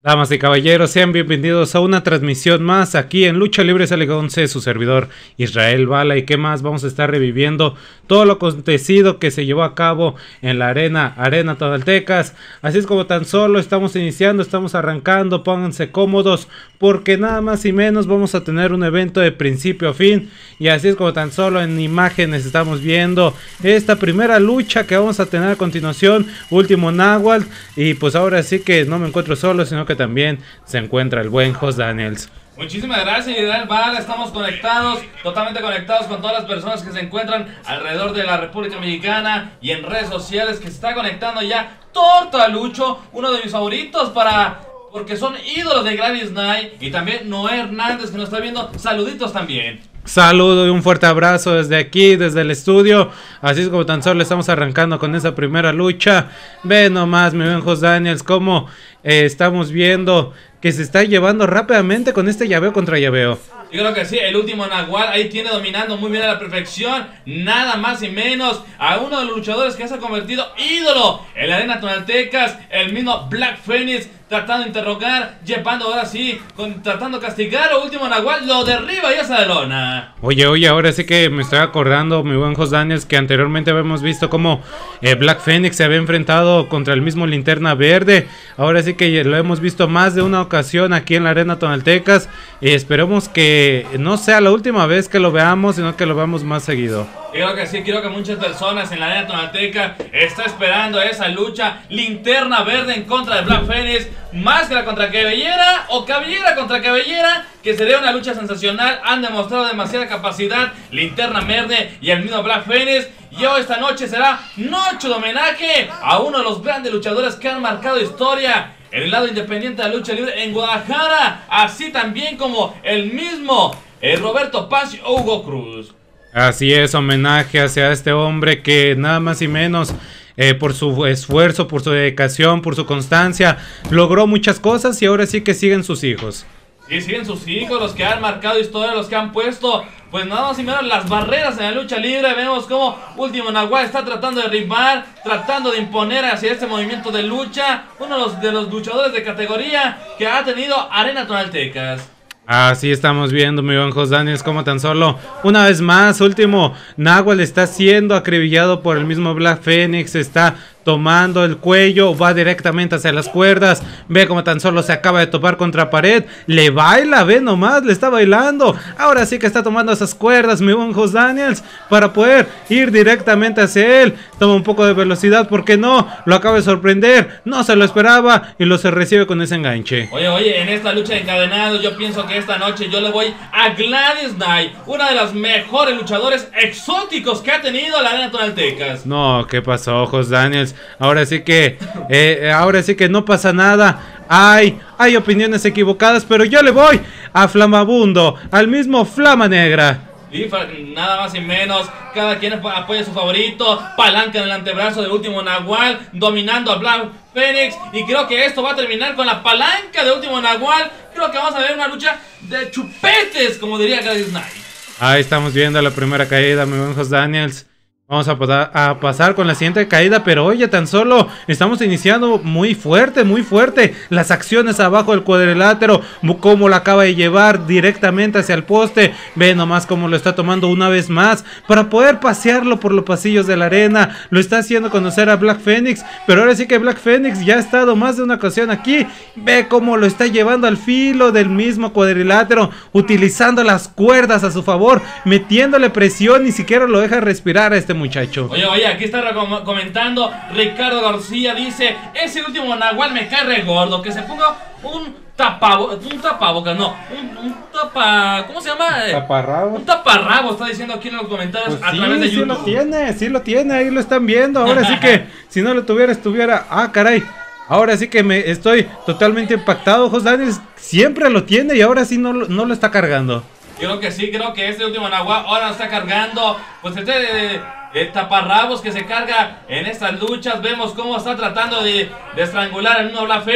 Damas y caballeros, sean bienvenidos a una transmisión más aquí en Lucha Libre Sale 11, su servidor Israel Bala. ¿Y qué más? Vamos a estar reviviendo todo lo acontecido que se llevó a cabo en la arena, Arena Todaltecas. Así es como tan solo estamos iniciando, estamos arrancando, pónganse cómodos, porque nada más y menos vamos a tener un evento de principio a fin. Y así es como tan solo en imágenes estamos viendo esta primera lucha que vamos a tener a continuación, último Nahual. Y pues ahora sí que no me encuentro solo, sino que también se encuentra el buen Jos Daniels. Muchísimas gracias, Ideal Bala. Estamos conectados, totalmente conectados con todas las personas que se encuentran alrededor de la República Mexicana y en redes sociales que se está conectando ya Torta Lucho, uno de mis favoritos para porque son ídolos de Gladys Knight y también Noé Hernández que nos está viendo. Saluditos también. Saludo y un fuerte abrazo desde aquí, desde el estudio. Así es como tan solo estamos arrancando con esa primera lucha. Ve nomás, mi buen Jos Daniels, cómo eh, estamos viendo que se está llevando rápidamente con este llaveo contra llaveo. Yo creo que sí, el último Nahual ahí tiene dominando muy bien a la perfección, nada más y menos a uno de los luchadores que se ha convertido ídolo en la arena tonaltecas, el mismo Black Phoenix, tratando de interrogar, llevando ahora sí, con, tratando de castigar al último Nahual, lo derriba y esa de lona. Oye, oye, ahora sí que me estoy acordando, mi buen Jos Daniels, que anteriormente habíamos visto como eh, Black Phoenix se había enfrentado contra el mismo Linterna Verde. Ahora sí que lo hemos visto más de una ocasión aquí en la arena tonaltecas y esperemos que no sea la última vez que lo veamos, sino que lo veamos más seguido. Creo que sí, creo que muchas personas en la arena tonalteca está esperando esa lucha linterna verde en contra de Black Phoenix, máscara contra cabellera o cabellera contra cabellera, que sería una lucha sensacional. Han demostrado demasiada capacidad, linterna verde y el mismo Black Phoenix. Y hoy esta noche será noche de homenaje a uno de los grandes luchadores que han marcado historia en el lado independiente de la lucha libre en Guadalajara, así también como el mismo el Roberto Paz y Hugo Cruz. Así es, homenaje hacia este hombre que nada más y menos eh, por su esfuerzo, por su dedicación, por su constancia, logró muchas cosas y ahora sí que siguen sus hijos. Y siguen sus hijos, los que han marcado historia, los que han puesto, pues nada más y menos las barreras en la lucha libre. Vemos como Último Nahual está tratando de derribar, tratando de imponer hacia este movimiento de lucha. Uno de los, luchadores de categoría que ha tenido Arena Tonaltecas. Así estamos viendo, mi buen Jos Daniels, como tan solo una vez más, último, Nahual está siendo acribillado por el mismo Black Phoenix, está tomando el cuello, va directamente hacia las cuerdas, ve como tan solo se acaba de topar contra pared, le baila, ve nomás, le está bailando, ahora sí que está tomando esas cuerdas, mi buen Jos Daniels, para poder ir directamente hacia él, toma un poco de velocidad, porque no, lo acaba de sorprender, no se lo esperaba y lo se recibe con ese enganche. Oye, oye, en esta lucha de encadenados, yo pienso que esta noche yo le voy a Gladys Knight, una de las mejores luchadores exóticos que ha tenido la arena tonaltecas. No, ¿qué pasó, Jos Daniels? Ahora sí que, eh, ahora sí que no pasa nada. Hay, hay opiniones equivocadas, pero yo le voy a Flamabundo, al mismo Flama Negra. Y nada más y menos, cada quien apoya a su favorito, palanca en el antebrazo del último Nahual, dominando a Black Phoenix. Y creo que esto va a terminar con la palanca de último Nahual. Creo que vamos a ver una lucha de chupetes, como diría Gladys Knight. Ahí estamos viendo la primera caída, mi buen Jos Daniels. Vamos a, pasar con la siguiente caída, pero oye, tan solo estamos iniciando muy fuerte, muy fuerte. Las acciones abajo del cuadrilátero, como lo acaba de llevar directamente hacia el poste. Ve nomás cómo lo está tomando una vez más para poder pasearlo por los pasillos de la arena. Lo está haciendo conocer a Black Phoenix, pero ahora sí que Black Phoenix ya ha estado más de una ocasión aquí. Ve cómo lo está llevando al filo del mismo cuadrilátero, utilizando las cuerdas a su favor, metiéndole presión, ni siquiera lo deja respirar a este muchacho. Oye, oye, aquí está comentando Ricardo García, dice, ese último Nahual me cae re gordo, que se ponga un tapabo, un tapabocas, no, un, tapa, ¿cómo se llama? Taparrabo. Un taparrabo, está diciendo aquí en los comentarios pues a través de YouTube. Sí lo tiene, sí lo tiene, ahí lo están viendo, ahora sí que si no lo tuviera estuviera, ah, caray. Ahora sí que me estoy totalmente impactado. José Daniel siempre lo tiene y ahora sí no, no lo está cargando. Creo que sí, creo que este último Nahual ahora lo está cargando. Pues este el taparrabos que se carga en estas luchas. Vemos cómo está tratando de, estrangular al mismo Black.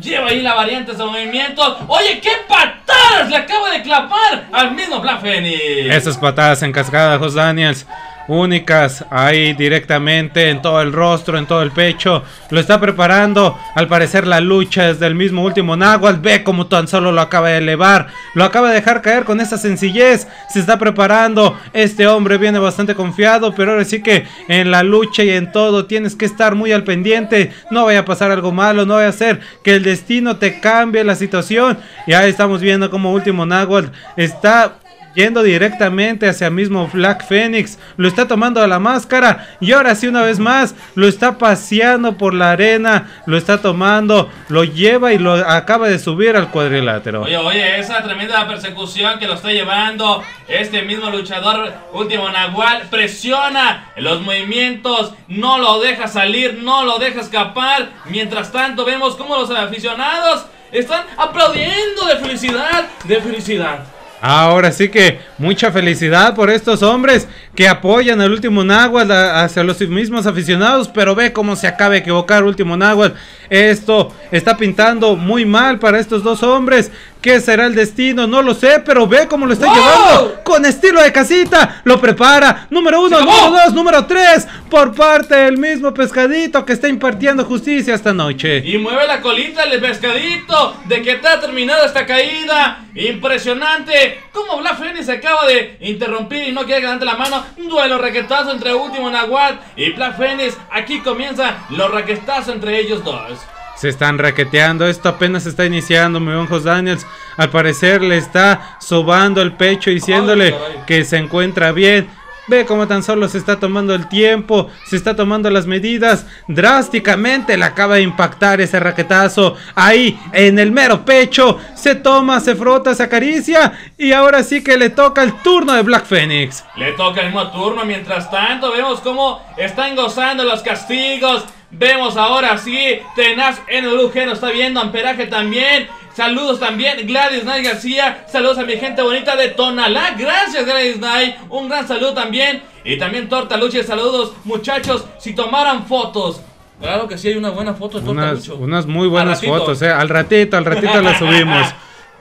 Lleva ahí la variante de movimientos. Oye, qué patadas le acaba de clapar al mismo Black. Esas patadas en cascada, Daniels. Únicas ahí directamente en todo el rostro, en todo el pecho. Lo está preparando. Al parecer la lucha es del mismo último Nahual. Ve como tan solo lo acaba de elevar. Lo acaba de dejar caer con esa sencillez. Se está preparando. Este hombre viene bastante confiado. Pero ahora sí que en la lucha y en todo tienes que estar muy al pendiente. No vaya a pasar algo malo. No vaya a ser que el destino te cambie la situación. Y ahí estamos viendo como último Nahual está yendo directamente hacia mismo Black Phoenix. Lo está tomando a la máscara y ahora sí una vez más lo está paseando por la arena, lo está tomando, lo lleva y lo acaba de subir al cuadrilátero. Oye, oye, esa tremenda persecución que lo está llevando este mismo luchador último Nahual presiona los movimientos, no lo deja salir, no lo deja escapar. Mientras tanto vemos como los aficionados están aplaudiendo de felicidad, de felicidad. Ahora sí que mucha felicidad por estos hombres que apoyan al último Nahuatl hacia los mismos aficionados, pero ve cómo se acaba de equivocar último Nahuatl. Esto está pintando muy mal para estos dos hombres ¿Qué será el destino? No lo sé, pero ve cómo lo está llevando. Con estilo de casita. Lo prepara. Número uno, número dos, número tres. Por parte del mismo pescadito que está impartiendo justicia esta noche. Y mueve la colita el pescadito. De que está terminada esta caída. Impresionante. Como Black Phoenix acaba de interrumpir y no quiere ganarte la mano. Un duelo raquetazo entre Último Nahuatl y Black Phoenix. Aquí comienza los raquetazos entre ellos dos. Se están raqueteando. Esto apenas está iniciando, mi buen Jos Daniels. Al parecer le está sobando el pecho diciéndole que se encuentra bien. Ve cómo tan solo se está tomando el tiempo, se está tomando las medidas. Drásticamente le acaba de impactar ese raquetazo ahí en el mero pecho. Se toma, se frota, se acaricia. Y ahora sí que le toca el turno de Black Phoenix. Le toca el mismo turno. Mientras tanto, vemos cómo están gozando los castigos. Vemos ahora sí, Tenaz en el nos está viendo, Amperaje también. Saludos también, Gladys Knight García. Saludos a mi gente bonita de Tonalá. Gracias, Gladys Knight. Un gran saludo también. Y también Tortaluche, saludos, muchachos. Si tomaran fotos. Claro que sí, hay una buena foto de unas, unas muy buenas fotos, eh. Al ratito, al ratito las subimos.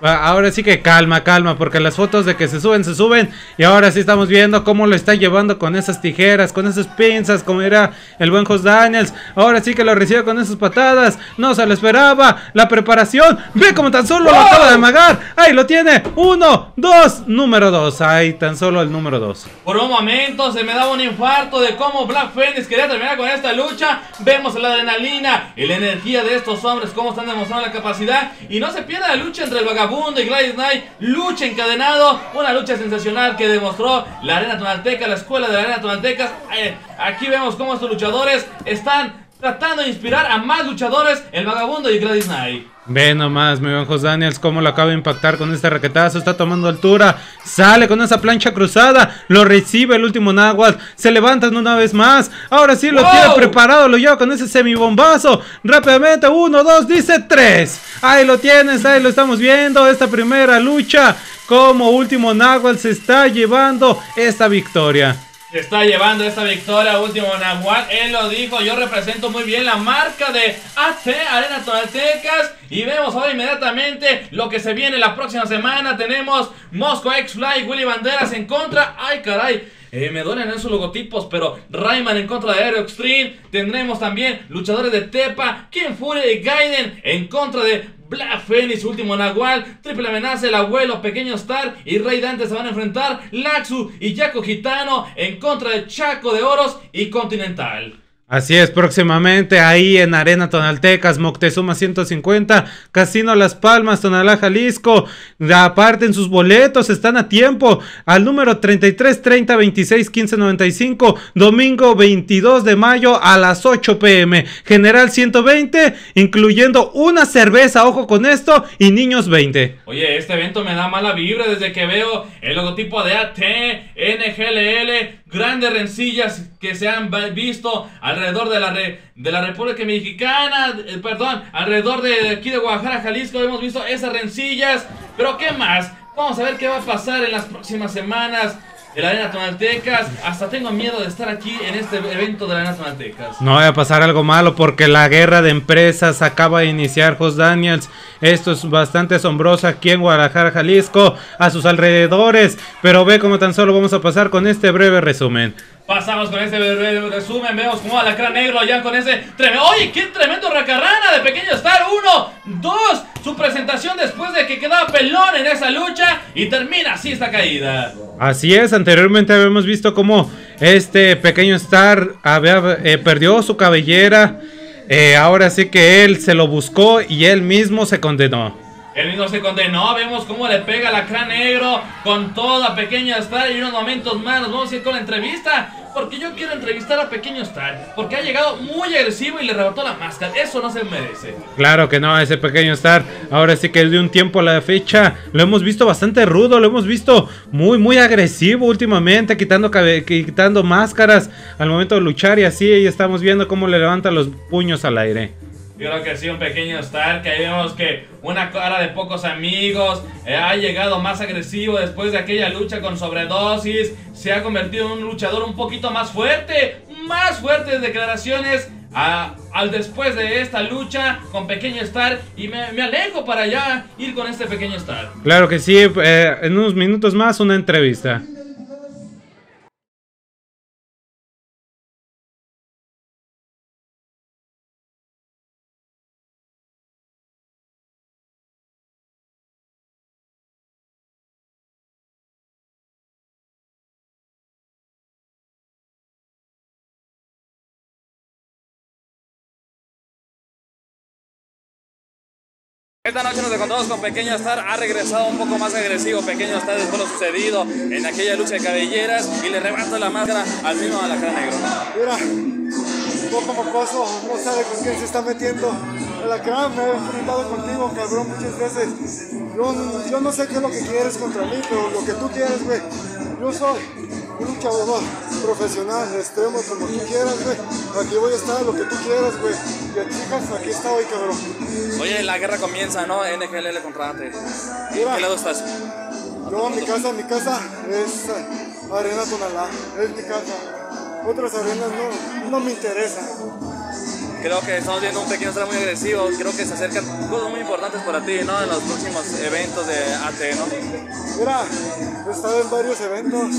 Ah, ahora sí que calma, calma, porque las fotos de que se suben, se suben. Y ahora sí estamos viendo cómo lo está llevando con esas tijeras, con esas pinzas, como era el buen Jos Daniels. Ahora sí que lo recibe con esas patadas. No se lo esperaba. La preparación. Ve como tan solo lo acaba de amagar. Ahí lo tiene. Uno, dos, número dos. Ahí tan solo el número dos. Por un momento se me daba un infarto de cómo Black Phoenix quería terminar con esta lucha. Vemos la adrenalina y la energía de estos hombres, cómo están demostrando la capacidad. Y no se pierde la lucha entre el vagabundo y Gladys Knight. Lucha encadenado. Una lucha sensacional que demostró la Arena Tonalteca, la escuela de la Arena Tonalteca. Eh, aquí vemos cómo estos luchadores están tratando de inspirar a más luchadores, el vagabundo y Gladys Knight. Ve nomás, mi buen Jos Daniels, cómo lo acaba de impactar con este raquetazo. Está tomando altura. Sale con esa plancha cruzada. Lo recibe el último Nahuatl. Se levantan una vez más. Ahora sí lo tiene preparado. Lo lleva con ese semibombazo. Rápidamente. Uno, dos, dice tres. Ahí lo tienes. Ahí lo estamos viendo. Esta primera lucha. Como último Nahuatl se está llevando esta victoria está llevando esta victoria último Nahual. Él lo dijo, yo represento muy bien la marca de AT Arena Tonaltecas. Y vemos ahora inmediatamente lo que se viene la próxima semana. Tenemos Moscow X-Fly, Willy Banderas en contra. ¡Ay, caray! Eh, me duelen esos logotipos, pero Rayman en contra de Aero Extreme. Tendremos también luchadores de Tepa, King Fury y Gaiden en contra de Black Phoenix, último Nahual, Triple Amenaza, el abuelo, Pequeño Star y Rey Dante se van a enfrentar. Laxu y Jaco Gitano en contra de Chaco de Oros y Continental. Así es, próximamente ahí en Arena Tonaltecas, Moctezuma 150, Casino Las Palmas, Tonalá, Jalisco. Aparten sus boletos, están a tiempo. Al número 33 30 26 15 95, domingo 22 de mayo a las 8 pm. General 120, incluyendo una cerveza, ojo con esto, y niños 20. Oye, este evento me da mala vibra desde que veo el logotipo de AT, NGLL, grandes rencillas que se han visto alrededor de la, de la República Mexicana, eh, perdón, alrededor de aquí de Guadalajara, Jalisco, hemos visto esas rencillas, pero ¿qué más? Vamos a ver qué va a pasar en las próximas semanas. De Arena Tonaltecas. Hasta tengo miedo de estar aquí en este evento de Arena. No vaya a pasar algo malo porque la guerra de empresas acaba de iniciar, Jos Daniels. Esto es bastante asombroso aquí en Guadalajara, Jalisco, a sus alrededores. Pero ve cómo tan solo vamos a pasar con este breve resumen. Pasamos con este resumen, vemos como Alacrán Negro allá con ese tremendo... ¡Oye, qué tremendo racarrana de Pequeño Star! ¡Uno! ¡Dos! Su presentación después de que quedaba pelón en esa lucha y termina así esta caída. Así es, anteriormente habíamos visto cómo este Pequeño Star había, eh, perdió su cabellera. Eh, ahora sí que él se lo buscó y él mismo se condenó. Él mismo se condenó, vemos cómo le pega a Alacrán Negro con toda Pequeño Star y unos momentos más nos vamos a ir con la entrevista porque yo quiero entrevistar a Pequeño Star, porque ha llegado muy agresivo y le rebotó la máscara, eso no se merece. Claro que no, ese Pequeño Star, ahora sí que de un tiempo a la fecha lo hemos visto bastante rudo, lo hemos visto muy muy agresivo últimamente, quitando, quitando máscaras al momento de luchar y así y estamos viendo cómo le levanta los puños al aire. Yo creo que sí, un pequeño Star, que ahí vemos que una cara de pocos amigos, eh, ha llegado más agresivo después de aquella lucha con sobredosis, se ha convertido en un luchador un poquito más fuerte, más fuerte de declaraciones al después de esta lucha con Pequeño Star y me, alejo para ya ir con este Pequeño Star. Claro que sí, eh, en unos minutos más una entrevista. Esta noche nos encontramos con Pequeño Star, ha regresado un poco más agresivo Pequeño Star después de lo sucedido en aquella lucha de cabelleras y le rebata la máscara al mismo Alacrán Negro. Mira, un poco mocoso, no sabe con quién se está metiendo. Alacrán, me he enfrentado contigo, cabrón, muchas veces. Yo, yo no sé qué es lo que quieres contra mí, pero lo que tú quieres, güey. Yo soy un luchador profesional, extremo, como tú quieras, güey. Aquí voy a estar, lo que tú quieras, güey. Y a chicas, aquí estoy, cabrón. Oye, la guerra comienza, ¿no? NGLL contra AT. ¿En qué lado estás? Yo, mi casa, mi casa es eh, Arena Tonalá, es mi casa. Otras arenas no, no me interesan. Creo que estamos viendo un pequeño estar muy agresivo. Creo que se acercan cosas muy importantes para ti, ¿no? En los próximos eventos de AT, ¿no? Mira, he estado en varios eventos,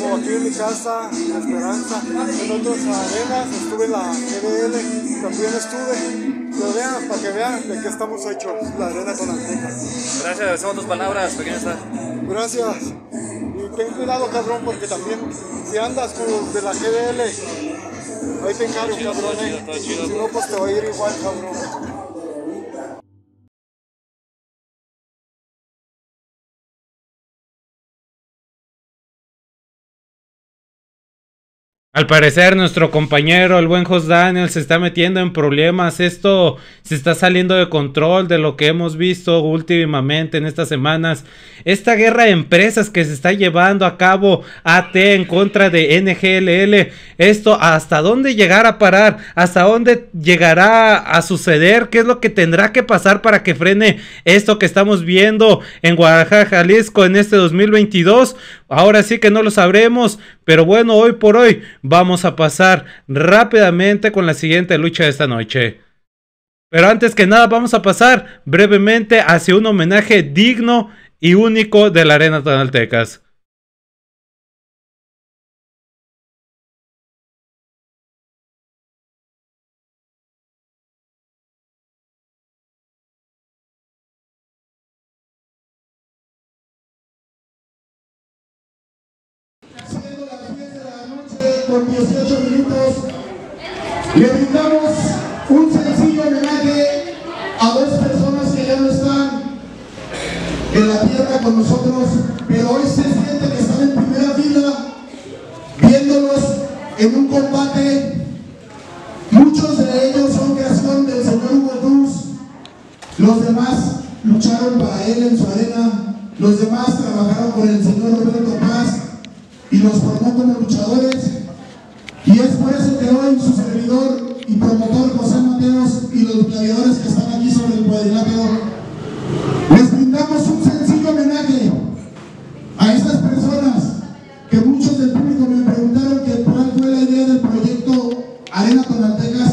como aquí en mi casa, La Esperanza, en otras arenas, estuve en la GDL, también estuve. Pero vean, para que vean de qué estamos hechos, la arena con Gracias, agradecemos tus palabras, pequeño estar. Gracias. Y ten cuidado, cabrón, porque también si andas con los de la GDL, Այդ են կարում կադրանի, սինոպոստը հայերի վայն խամրում։ Al parecer nuestro compañero, el buen Jos Daniel, se está metiendo en problemas. Esto se está saliendo de control de lo que hemos visto últimamente en estas semanas. Esta guerra de empresas que se está llevando a cabo AT en contra de NGLL. Esto hasta dónde llegará a parar, hasta dónde llegará a suceder, qué es lo que tendrá que pasar para que frene esto que estamos viendo en Guadalajara, Jalisco en este 2022. Ahora sí que no lo sabremos, pero bueno, hoy por hoy vamos a pasar rápidamente con la siguiente lucha de esta noche. Pero antes que nada vamos a pasar brevemente hacia un homenaje digno y único de la Arena Tonaltecas. Los demás lucharon para él en su arena. Los demás trabajaron con el señor Roberto Paz y los formó como luchadores. Y es por eso que hoy su servidor y promotor José Mateos y los gladiadores que están aquí sobre el cuadrilátero les brindamos un sencillo homenaje a estas personas que muchos del público me preguntaron que cuál fue la idea del proyecto Arena Tonaltecas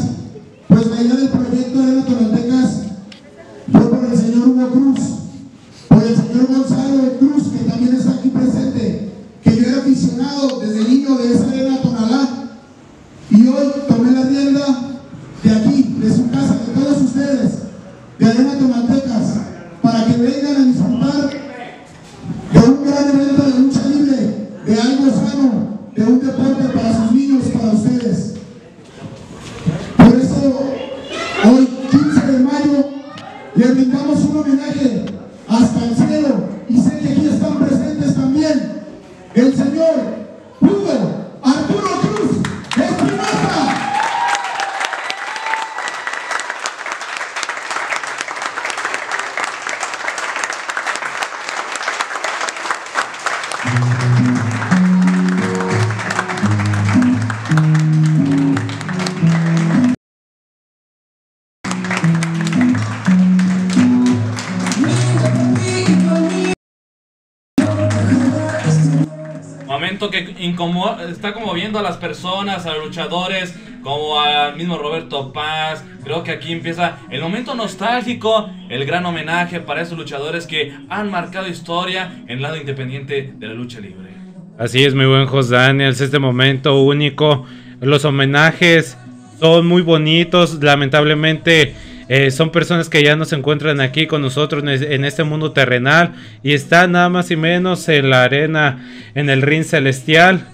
está conmoviendo a las personas, a los luchadores, como al mismo Roberto Paz. Creo que aquí empieza el momento nostálgico, el gran homenaje para esos luchadores que han marcado historia en el lado independiente de la lucha libre. Así es, mi buen Jos Daniels, este momento único. Los homenajes son muy bonitos. Lamentablemente, eh, son personas que ya no se encuentran aquí con nosotros en es- en este mundo terrenal y están nada más y menos en la arena, en el ring celestial.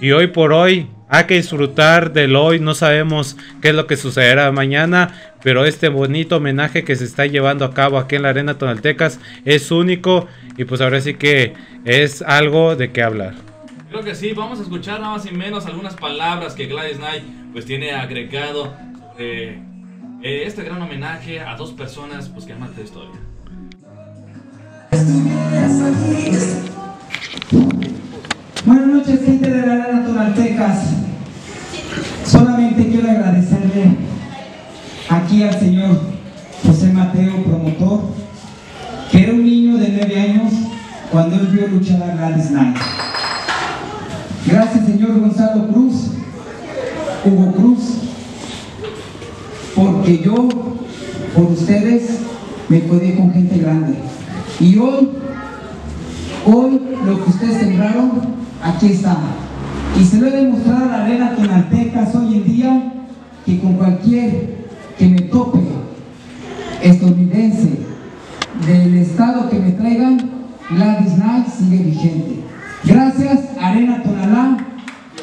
Y hoy por hoy hay que disfrutar del hoy. No sabemos qué es lo que sucederá mañana, pero este bonito homenaje que se está llevando a cabo aquí en la arena Tonaltecas es único y pues ahora sí que es algo de qué hablar. Creo que sí, vamos a escuchar nada más y menos algunas palabras que Gladys Knight pues tiene agregado sobre eh, este gran homenaje a dos personas pues que han marcado historia. Buenas noches, gente de la Arena Tonaltecas. Solamente quiero agradecerle aquí al señor José Mateo, promotor, que era un niño de 9 años cuando él vio luchar a Gladys Knight. Gracias, señor Gonzalo Cruz, Hugo Cruz, porque yo, por ustedes, me cuidé con gente grande. Y hoy Hoy lo que ustedes sembraron, aquí está. Y se lo he demostrado a la arena Tonaltecas hoy en día que con cualquier que me tope estadounidense del estado que me traigan, Gladys Knight sigue vigente. Gracias, Arena Tonalá,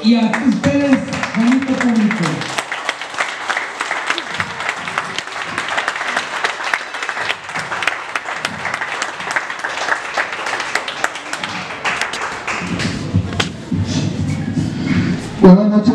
y a ustedes, bonito público. Buenas noches.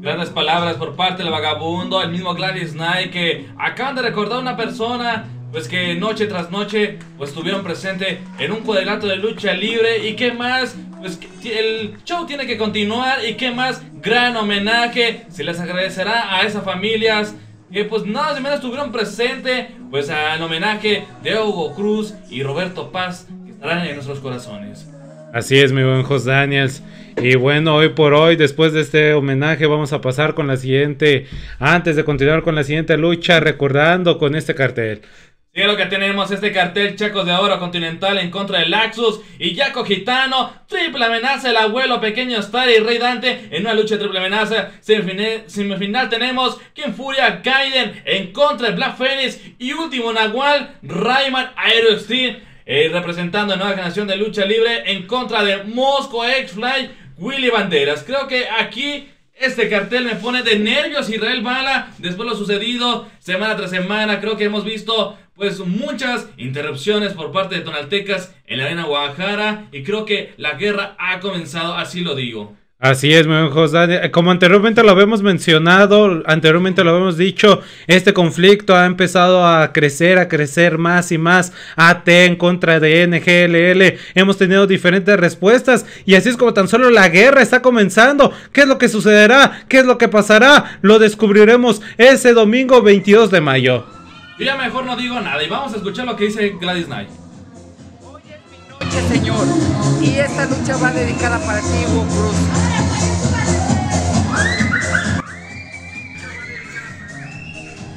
Grandes palabras por parte del vagabundo, el mismo Gladys Knight que acaban de recordar una persona pues que noche tras noche pues estuvieron presente en un cuadrilátero de lucha libre. Y qué más, pues el show tiene que continuar. Y qué más, gran homenaje, se les agradecerá a esas familias que pues nada menos estuvieron presente pues al homenaje de Hugo Cruz y Roberto Paz estarán en nuestros corazones. Así es, mi buen Jos Daniels. Y bueno, hoy por hoy, después de este homenaje, vamos a pasar con la siguiente. Antes de continuar con la siguiente lucha, recordando con este cartel. Sí, lo que tenemos este cartel Chacos de Oro Continental en contra de Laxus y Jaco Gitano. Triple amenaza el abuelo pequeño Star y Rey Dante en una lucha de triple amenaza. Semifinal, semifinal tenemos Ken Furia Gaiden en contra de Black Phoenix y último Nahual Rayman Aero Extreme eh, representando a nueva generación de lucha libre en contra de Mosco X-Fly Willy Banderas. Creo que aquí este cartel me pone de nervios Israel Bala. Después de lo sucedido semana tras semana, creo que hemos visto pues muchas interrupciones por parte de Tonaltecas en la arena Guadalajara y creo que la guerra ha comenzado, así lo digo. Así es, mi buen José. Como anteriormente lo habíamos mencionado, anteriormente lo habíamos dicho, este conflicto ha empezado a crecer, a crecer más y más. AT en contra de NGLL. Hemos tenido diferentes respuestas y así es como tan solo la guerra está comenzando. ¿Qué es lo que sucederá? ¿Qué es lo que pasará? Lo descubriremos ese domingo 22 de mayo. Yo ya mejor no digo nada y vamos a escuchar lo que dice Gladys Knight. Noche, Señor, y esta lucha va dedicada para ti, Hugo Cruz.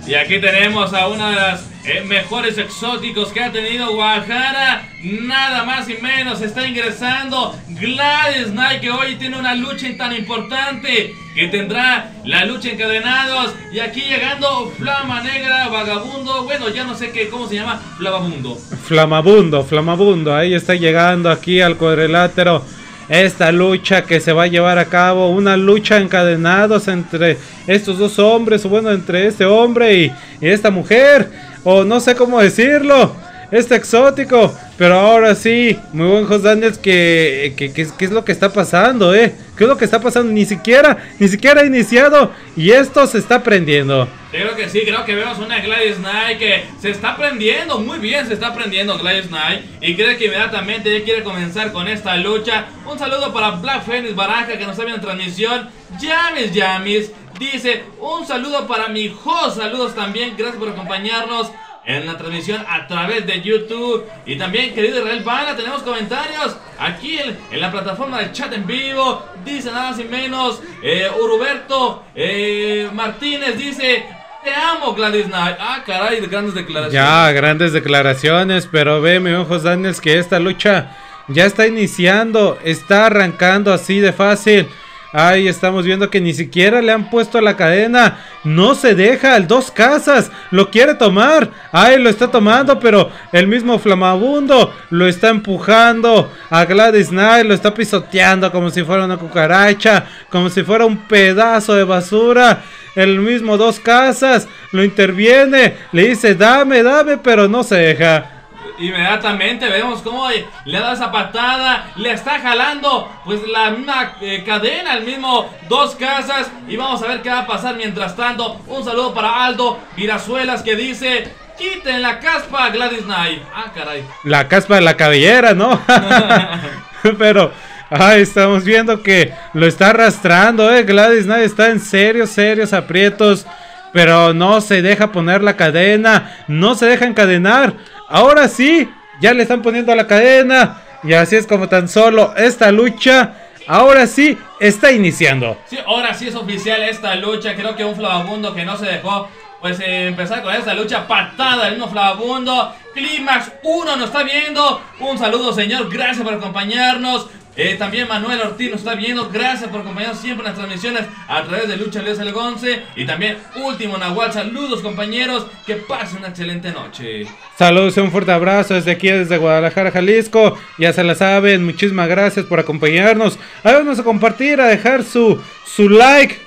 Y aquí tenemos a una de las eh, mejores exóticos que ha tenido Guadalajara. Nada más y menos está ingresando Gladys Knight que hoy tiene una lucha tan importante que tendrá la lucha encadenados. Y aquí llegando Flama Negra, Vagabundo. Bueno, ya no sé qué, cómo se llama, Flamabundo. Flamabundo, Flamabundo. Ahí está llegando aquí al cuadrilátero. Esta lucha que se va a llevar a cabo, una lucha encadenados entre estos dos hombres, o bueno, entre este hombre y, y esta mujer, o no sé cómo decirlo, este exótico, pero ahora sí, muy buen Jos Daniels, que, que, que- ¿qué es lo que está pasando, eh? ¿Qué es lo que está pasando? Ni siquiera, ni siquiera ha iniciado y esto se está prendiendo. Creo que sí, creo que vemos una Gladys Knight que se está aprendiendo, muy bien se está aprendiendo Gladys Knight y creo que inmediatamente ya quiere comenzar con esta lucha. Un saludo para Black Phoenix Baraja que nos está viendo en transmisión. Yamis Yamis dice un saludo para mi host, saludos también, gracias por acompañarnos. En la transmisión a través de YouTube Y también querido Israel Bala Tenemos comentarios aquí en, la plataforma del chat en vivo Dice nada más y menos eh, Uruberto eh, Martínez dice te amo, Gladys Knight. Ah, caray, de grandes declaraciones. Ya, grandes declaraciones, pero ve, mi ojos Daniels, que esta lucha ya está iniciando, está arrancando así de fácil. Ahí estamos viendo que ni siquiera le han puesto la cadena. No se deja, el dos casas lo quiere tomar. Ahí lo está tomando, pero el mismo Flamabundo lo está empujando a Gladys Knight, lo está pisoteando como si fuera una cucaracha, como si fuera un pedazo de basura. El mismo dos casas lo interviene, le dice dame, dame, pero no se deja. Inmediatamente vemos cómo le da esa patada, le está jalando pues la misma eh, cadena, el mismo dos casas y vamos a ver qué va a pasar mientras tanto. Un saludo para Aldo Virazuelas que dice, quiten la caspa Gladys Knight. Ah, caray. La caspa de la cabellera, ¿no? pero ahí estamos viendo que lo está arrastrando, eh. Gladys Knight está en serios, serios aprietos. Pero no se deja poner la cadena, no se deja encadenar. Ahora sí, ya le están poniendo la cadena. Y así es como tan solo esta lucha, ahora sí, está iniciando. Sí, ahora sí es oficial esta lucha. Creo que un flavabundo que no se dejó. Pues eh, empezar con esta lucha patada del mismo flavabundo. Clímax 1 nos está viendo. Un saludo, señor. Gracias por acompañarnos. Eh, también Manuel Ortiz nos está viendo. Gracias por acompañarnos siempre en las transmisiones a través de Lucha Libre Gonce. Y también Último Nahual. Saludos, compañeros. Que pasen una excelente noche. Saludos un fuerte abrazo desde aquí, desde Guadalajara, Jalisco. Ya se la saben, muchísimas gracias por acompañarnos. Ayúdanos a compartir, a dejar su, su like.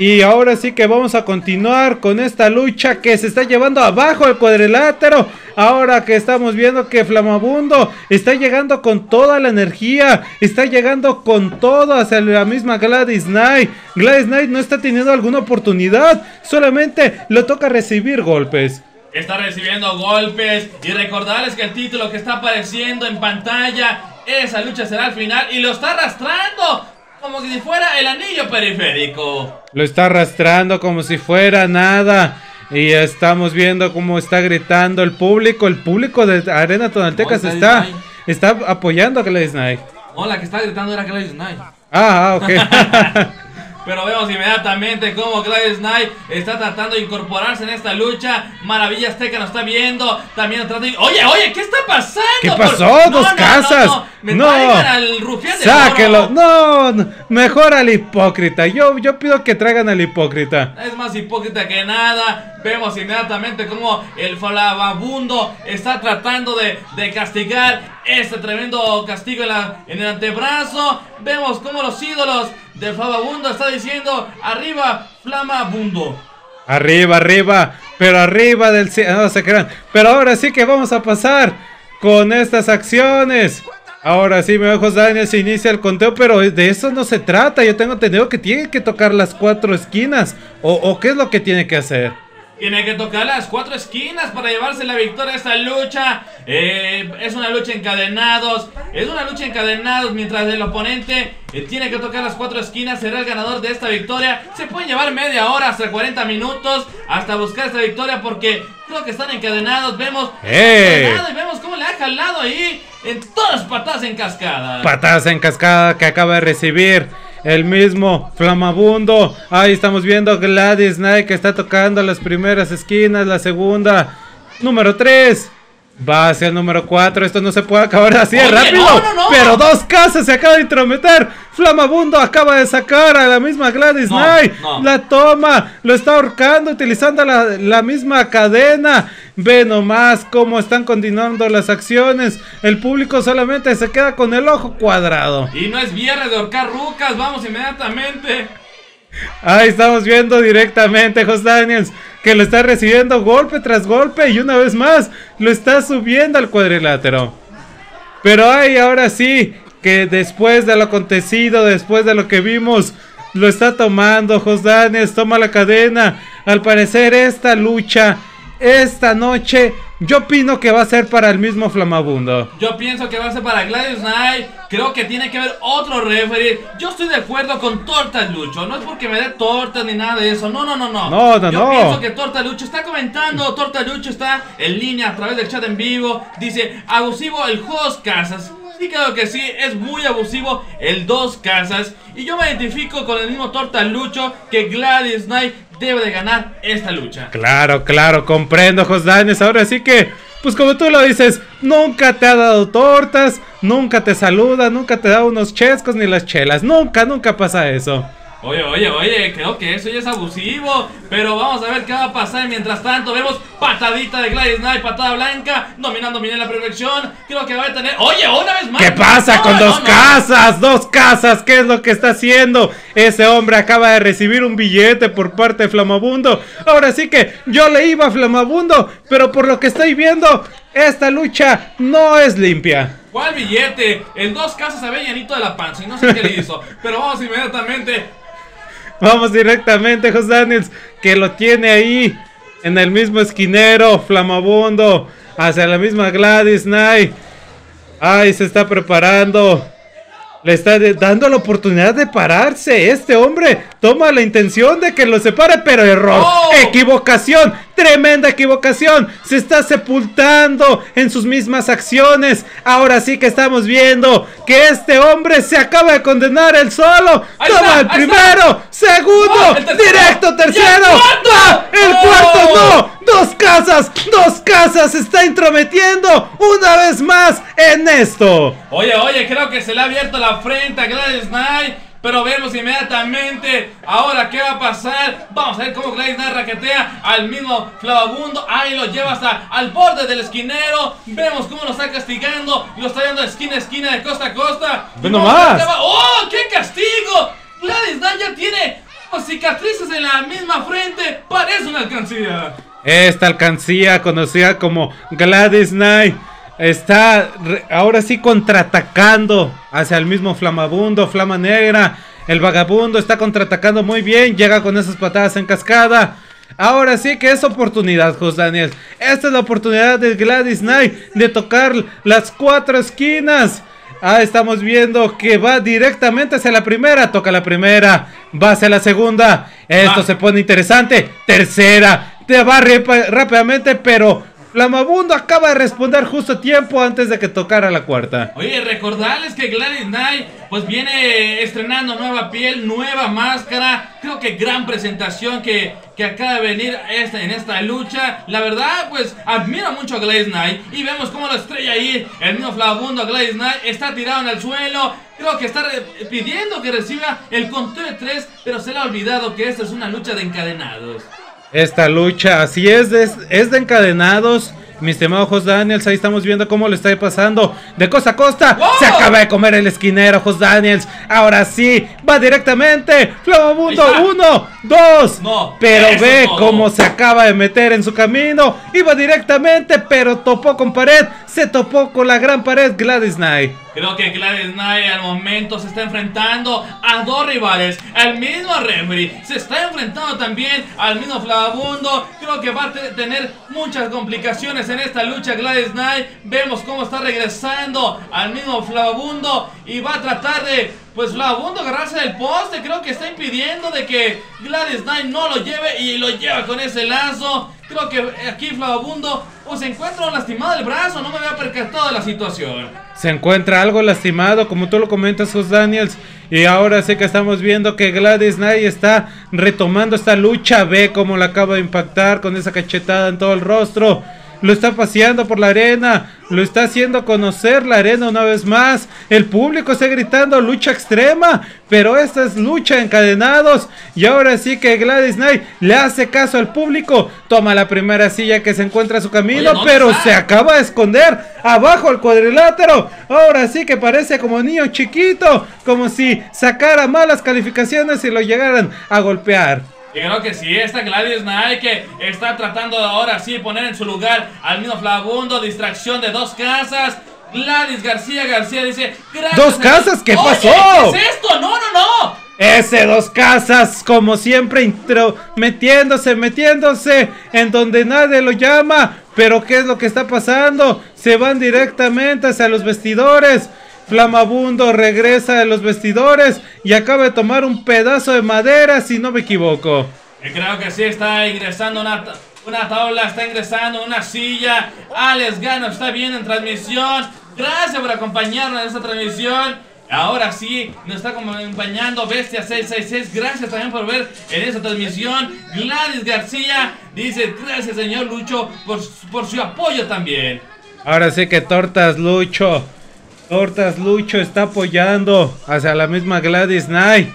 Y ahora sí que vamos a continuar con esta lucha que se está llevando abajo el cuadrilátero. Ahora que estamos viendo que Flamabundo está llegando con toda la energía, está llegando con todo hacia la misma Gladys Knight. Gladys Knight no está teniendo alguna oportunidad, solamente le toca recibir golpes. está recibiendo golpes. Y recordarles que el título que está apareciendo en pantalla, esa lucha será al final y lo está arrastrando. Como si fuera el anillo periférico. Lo está arrastrando como si fuera nada. Y estamos viendo cómo está gritando el público. El público de Arena Tonalteca se está, está apoyando a Gladys Knight. Hola, que está gritando era Gladys Knight. Ah, ah, ok. Pero vemos inmediatamente cómo Gladys Knight está tratando de incorporarse en esta lucha. Maravilla Azteca nos está viendo. También trata de... Oye, oye, ¿qué está pasando? ¿Qué pasó? Dos casas. No, Me no. al rufián de Sáquelo. No, no, mejor al hipócrita. Yo, yo pido que traigan al hipócrita. Es más hipócrita que nada. Vemos inmediatamente cómo el falababundo está tratando de, de castigar este tremendo castigo en, la, en el antebrazo. Vemos cómo los ídolos del Flamabundo está diciendo arriba Flamabundo. Arriba, arriba, pero arriba del no se crean. Pero ahora sí que vamos a pasar con estas acciones. Ahora sí, me ojos se inicia el conteo, pero de eso no se trata. Yo tengo entendido que tiene que tocar las cuatro esquinas. ¿O, o qué es lo que tiene que hacer? Tiene que tocar las cuatro esquinas para llevarse la victoria a esta lucha. Eh, es una lucha encadenados. Es una lucha encadenados mientras el oponente eh, tiene que tocar las cuatro esquinas. Será el ganador de esta victoria. Se pueden llevar media hora hasta 40 minutos hasta buscar esta victoria porque creo que están encadenados. Vemos, ¡Eh! y vemos cómo le ha jalado ahí en todas las patadas en cascada. Patadas en cascada que acaba de recibir el mismo Flamabundo. Ahí estamos viendo Gladys Knight que está tocando las primeras esquinas, la segunda. Número 3. Va hacia el número 4. Esto no se puede acabar así de rápido. Pero dos casas se acaba de intrometer. Flamabundo acaba de sacar a la misma Gladys Knight. La toma. Lo está ahorcando utilizando la, la, misma cadena. Ve nomás cómo están continuando las acciones. El público solamente se queda con el ojo cuadrado. Y no es viernes de ahorcar rucas. Vamos inmediatamente. Ahí estamos viendo directamente, Jos Daniels, que lo está recibiendo golpe tras golpe y una vez más lo está subiendo al cuadrilátero. Pero hay ahora sí que después de lo acontecido, después de lo que vimos, lo está tomando Jos Daniels, toma la cadena. Al parecer esta lucha, esta noche yo opino que va a ser para el mismo Flamabundo. Yo pienso que va a ser para Gladys Knight. Creo que tiene que haber otro referee. Yo estoy de acuerdo con Torta Lucho. No es porque me dé tortas ni nada de eso. No, no, no, no. No, no, Yo pienso que Torta Lucho está comentando. Torta Lucho está en línea a través del chat en vivo. Dice, abusivo el host Casas. Sí, creo que sí, es muy abusivo el dos casas. Y yo me identifico con el mismo Torta Lucho que Gladys Knight debe de ganar esta lucha. Claro, claro, comprendo, Josdanes. Ahora sí que, pues como tú lo dices, nunca te ha dado tortas, nunca te saluda, nunca te da unos chescos ni las chelas. Nunca, nunca pasa eso. Oye, oye, oye, creo que eso ya es abusivo. Pero vamos a ver qué va a pasar. Mientras tanto, vemos patadita de Gladys Knight, patada blanca, dominando bien la perfección. Creo que va a tener. Oye, una vez más. ¿Qué pasa con dos casas? Dos casas, ¿qué es lo que está haciendo? Ese hombre acaba de recibir un billete por parte de Flamabundo. Ahora sí que yo le iba a Flamabundo, pero por lo que estoy viendo, esta lucha no es limpia. ¿Cuál billete? En dos casas se ve llenito de la panza y no sé qué le hizo. Pero vamos inmediatamente Vamos directamente, José Daniels, que lo tiene ahí en el mismo esquinero, Flamabundo, hacia la misma Gladys Knight. Ay, se está preparando. Le está dando la oportunidad de pararse. Este hombre toma la intención de que lo separe, pero error. ¡Oh! Equivocación. Tremenda equivocación. Se está sepultando en sus mismas acciones. Ahora sí que estamos viendo que este hombre se acaba de condenar él solo. Ahí toma está, el primero. Segundo. ¡Oh, el tercero! directo tercero. ¡Y el cuarto! ¡Ah! el ¡Oh! cuarto no. Dos casas. Dos casas. Se está intrometiendo una vez más en esto. Oye, oye, creo que se le ha abierto la frente a Gladys Knight. Pero vemos inmediatamente ahora qué va a pasar. Vamos a ver cómo Gladys Knight raquetea al mismo Flavabundo. Ahí lo lleva hasta al borde del esquinero. Vemos cómo lo está castigando. Lo está dando de esquina a esquina, de costa a costa. Ve nomás. ¡Oh, qué castigo! Gladys Knight ya tiene oh, cicatrices en la misma frente. Parece una alcancía. Esta alcancía conocida como Gladys Knight está ahora sí contraatacando hacia el mismo Flamabundo, Flama Negra. El vagabundo está contraatacando muy bien, llega con esas patadas en cascada. Ahora sí que es oportunidad, Jos Daniels. Esta es la oportunidad de Gladys Knight de tocar las cuatro esquinas. Ah, estamos viendo que va directamente hacia la primera. Toca la primera. Va hacia la segunda. Esto Ah. se pone interesante. Tercera. Te va rápidamente, pero Flamabundo acaba de responder justo a tiempo antes de que tocara la cuarta. Oye, recordarles que Gladys Knight pues viene estrenando nueva piel, nueva máscara. Creo que gran presentación que, que acaba de venir esta, en esta lucha. La verdad, pues admiro mucho a Gladys Knight. Y vemos cómo la estrella ahí, el mismo Flabundo Gladys Knight, está tirado en el suelo. Creo que está pidiendo que reciba el conteo de tres, pero se le ha olvidado que esta es una lucha de encadenados. Esta lucha, así es, es de encadenados. Mi estimado Jos Daniels, ahí estamos viendo cómo le está pasando de costa a costa. ¡Wow! Se acaba de comer el esquinero, Jos Daniels. Ahora sí, va directamente. Flamabundo, uno, dos. No, pero ve cómo se acaba de meter en su camino. Iba directamente, pero topó con pared. Se topó con la gran pared Gladys Knight. Creo que Gladys Knight al momento se está enfrentando a dos rivales. El mismo Referee se está enfrentando también al mismo Flavabundo. Creo que va a te- tener muchas complicaciones en esta lucha Gladys Knight. Vemos cómo está regresando al mismo Flavabundo y va a tratar de, pues Flavabundo agarrarse del poste. Creo que está impidiendo de que Gladys Knight no lo lleve y lo lleva con ese lazo. Creo que aquí Flavabundo pues se encuentra lastimado el brazo. No me había percatado de la situación. Se encuentra algo lastimado, como tú lo comentas, Jos Daniels. Y ahora sí que estamos viendo que Gladys Knight está retomando esta lucha. Ve cómo la acaba de impactar con esa cachetada en todo el rostro. Lo está paseando por la arena. Lo está haciendo conocer la arena una vez más. El público está gritando lucha extrema. Pero esta es lucha encadenados. Y ahora sí que Gladys Knight le hace caso al público. Toma la primera silla que se encuentra a su camino. Oye, ¿dónde pero se acaba de esconder abajo el cuadrilátero. Ahora sí que parece como niño chiquito, como si sacara malas calificaciones y lo llegaran a golpear. Y creo que sí, esta Gladys Knight que está tratando ahora sí poner en su lugar al mismo Flabundo, distracción de dos casas. Gladys García García dice. ¿Dos casas? ¿Qué Oye, pasó? ¿Qué es esto? No, no, no. Ese dos casas, como siempre, intro, metiéndose, metiéndose en donde nadie lo llama. Pero ¿qué es lo que está pasando? Se van directamente hacia los vestidores. Flamabundo regresa de los vestidores y acaba de tomar un pedazo de madera, si no me equivoco. Y creo que sí está ingresando una, una tabla, está ingresando una silla. Alex Gano está bien en transmisión. Gracias por acompañarnos en esta transmisión. Ahora sí, nos está acompañando Bestia 666. Gracias también por ver en esta transmisión. Gladys García dice: Gracias, señor Lucho, por, por su apoyo también. Ahora sí que Tortas Lucho. Tortas Lucho está apoyando hacia la misma Gladys Knight.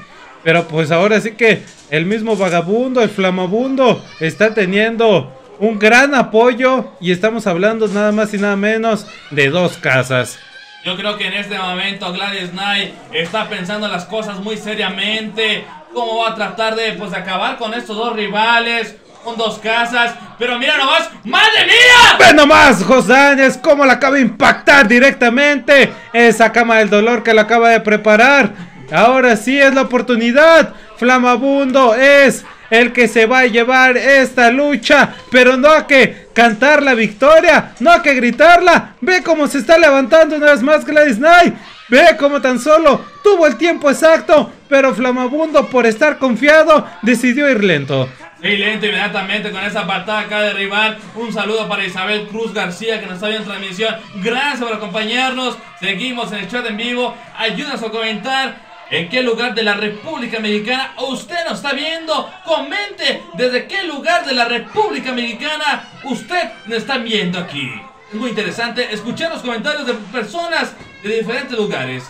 Pero pues ahora sí que el mismo vagabundo, el flamabundo, está teniendo un gran apoyo. Y estamos hablando nada más y nada menos de dos casas. Yo creo que en este momento Gladys Knight está pensando las cosas muy seriamente. Cómo va a tratar de pues, acabar con estos dos rivales. Con dos casas. Pero mira nomás. ¡Madre mía! Ve nomás, Josáñez, cómo la acaba de impactar directamente. Esa cama del dolor que la acaba de preparar. Ahora sí es la oportunidad. Flamabundo es el que se va a llevar esta lucha. Pero no hay que cantar la victoria. No hay que gritarla. Ve cómo se está levantando una vez más Gladys Knight. Ve cómo tan solo tuvo el tiempo exacto. Pero Flamabundo, por estar confiado, decidió ir lento. Sí, lento inmediatamente con esa patada acá de rival. Un saludo para Isabel Cruz García que nos está viendo en transmisión. Gracias por acompañarnos. Seguimos en el chat en vivo. Ayúdanos a comentar en qué lugar de la República Mexicana usted nos está viendo. Comente desde qué lugar de la República Mexicana usted nos está viendo aquí. Es muy interesante escuchar los comentarios de personas de diferentes lugares.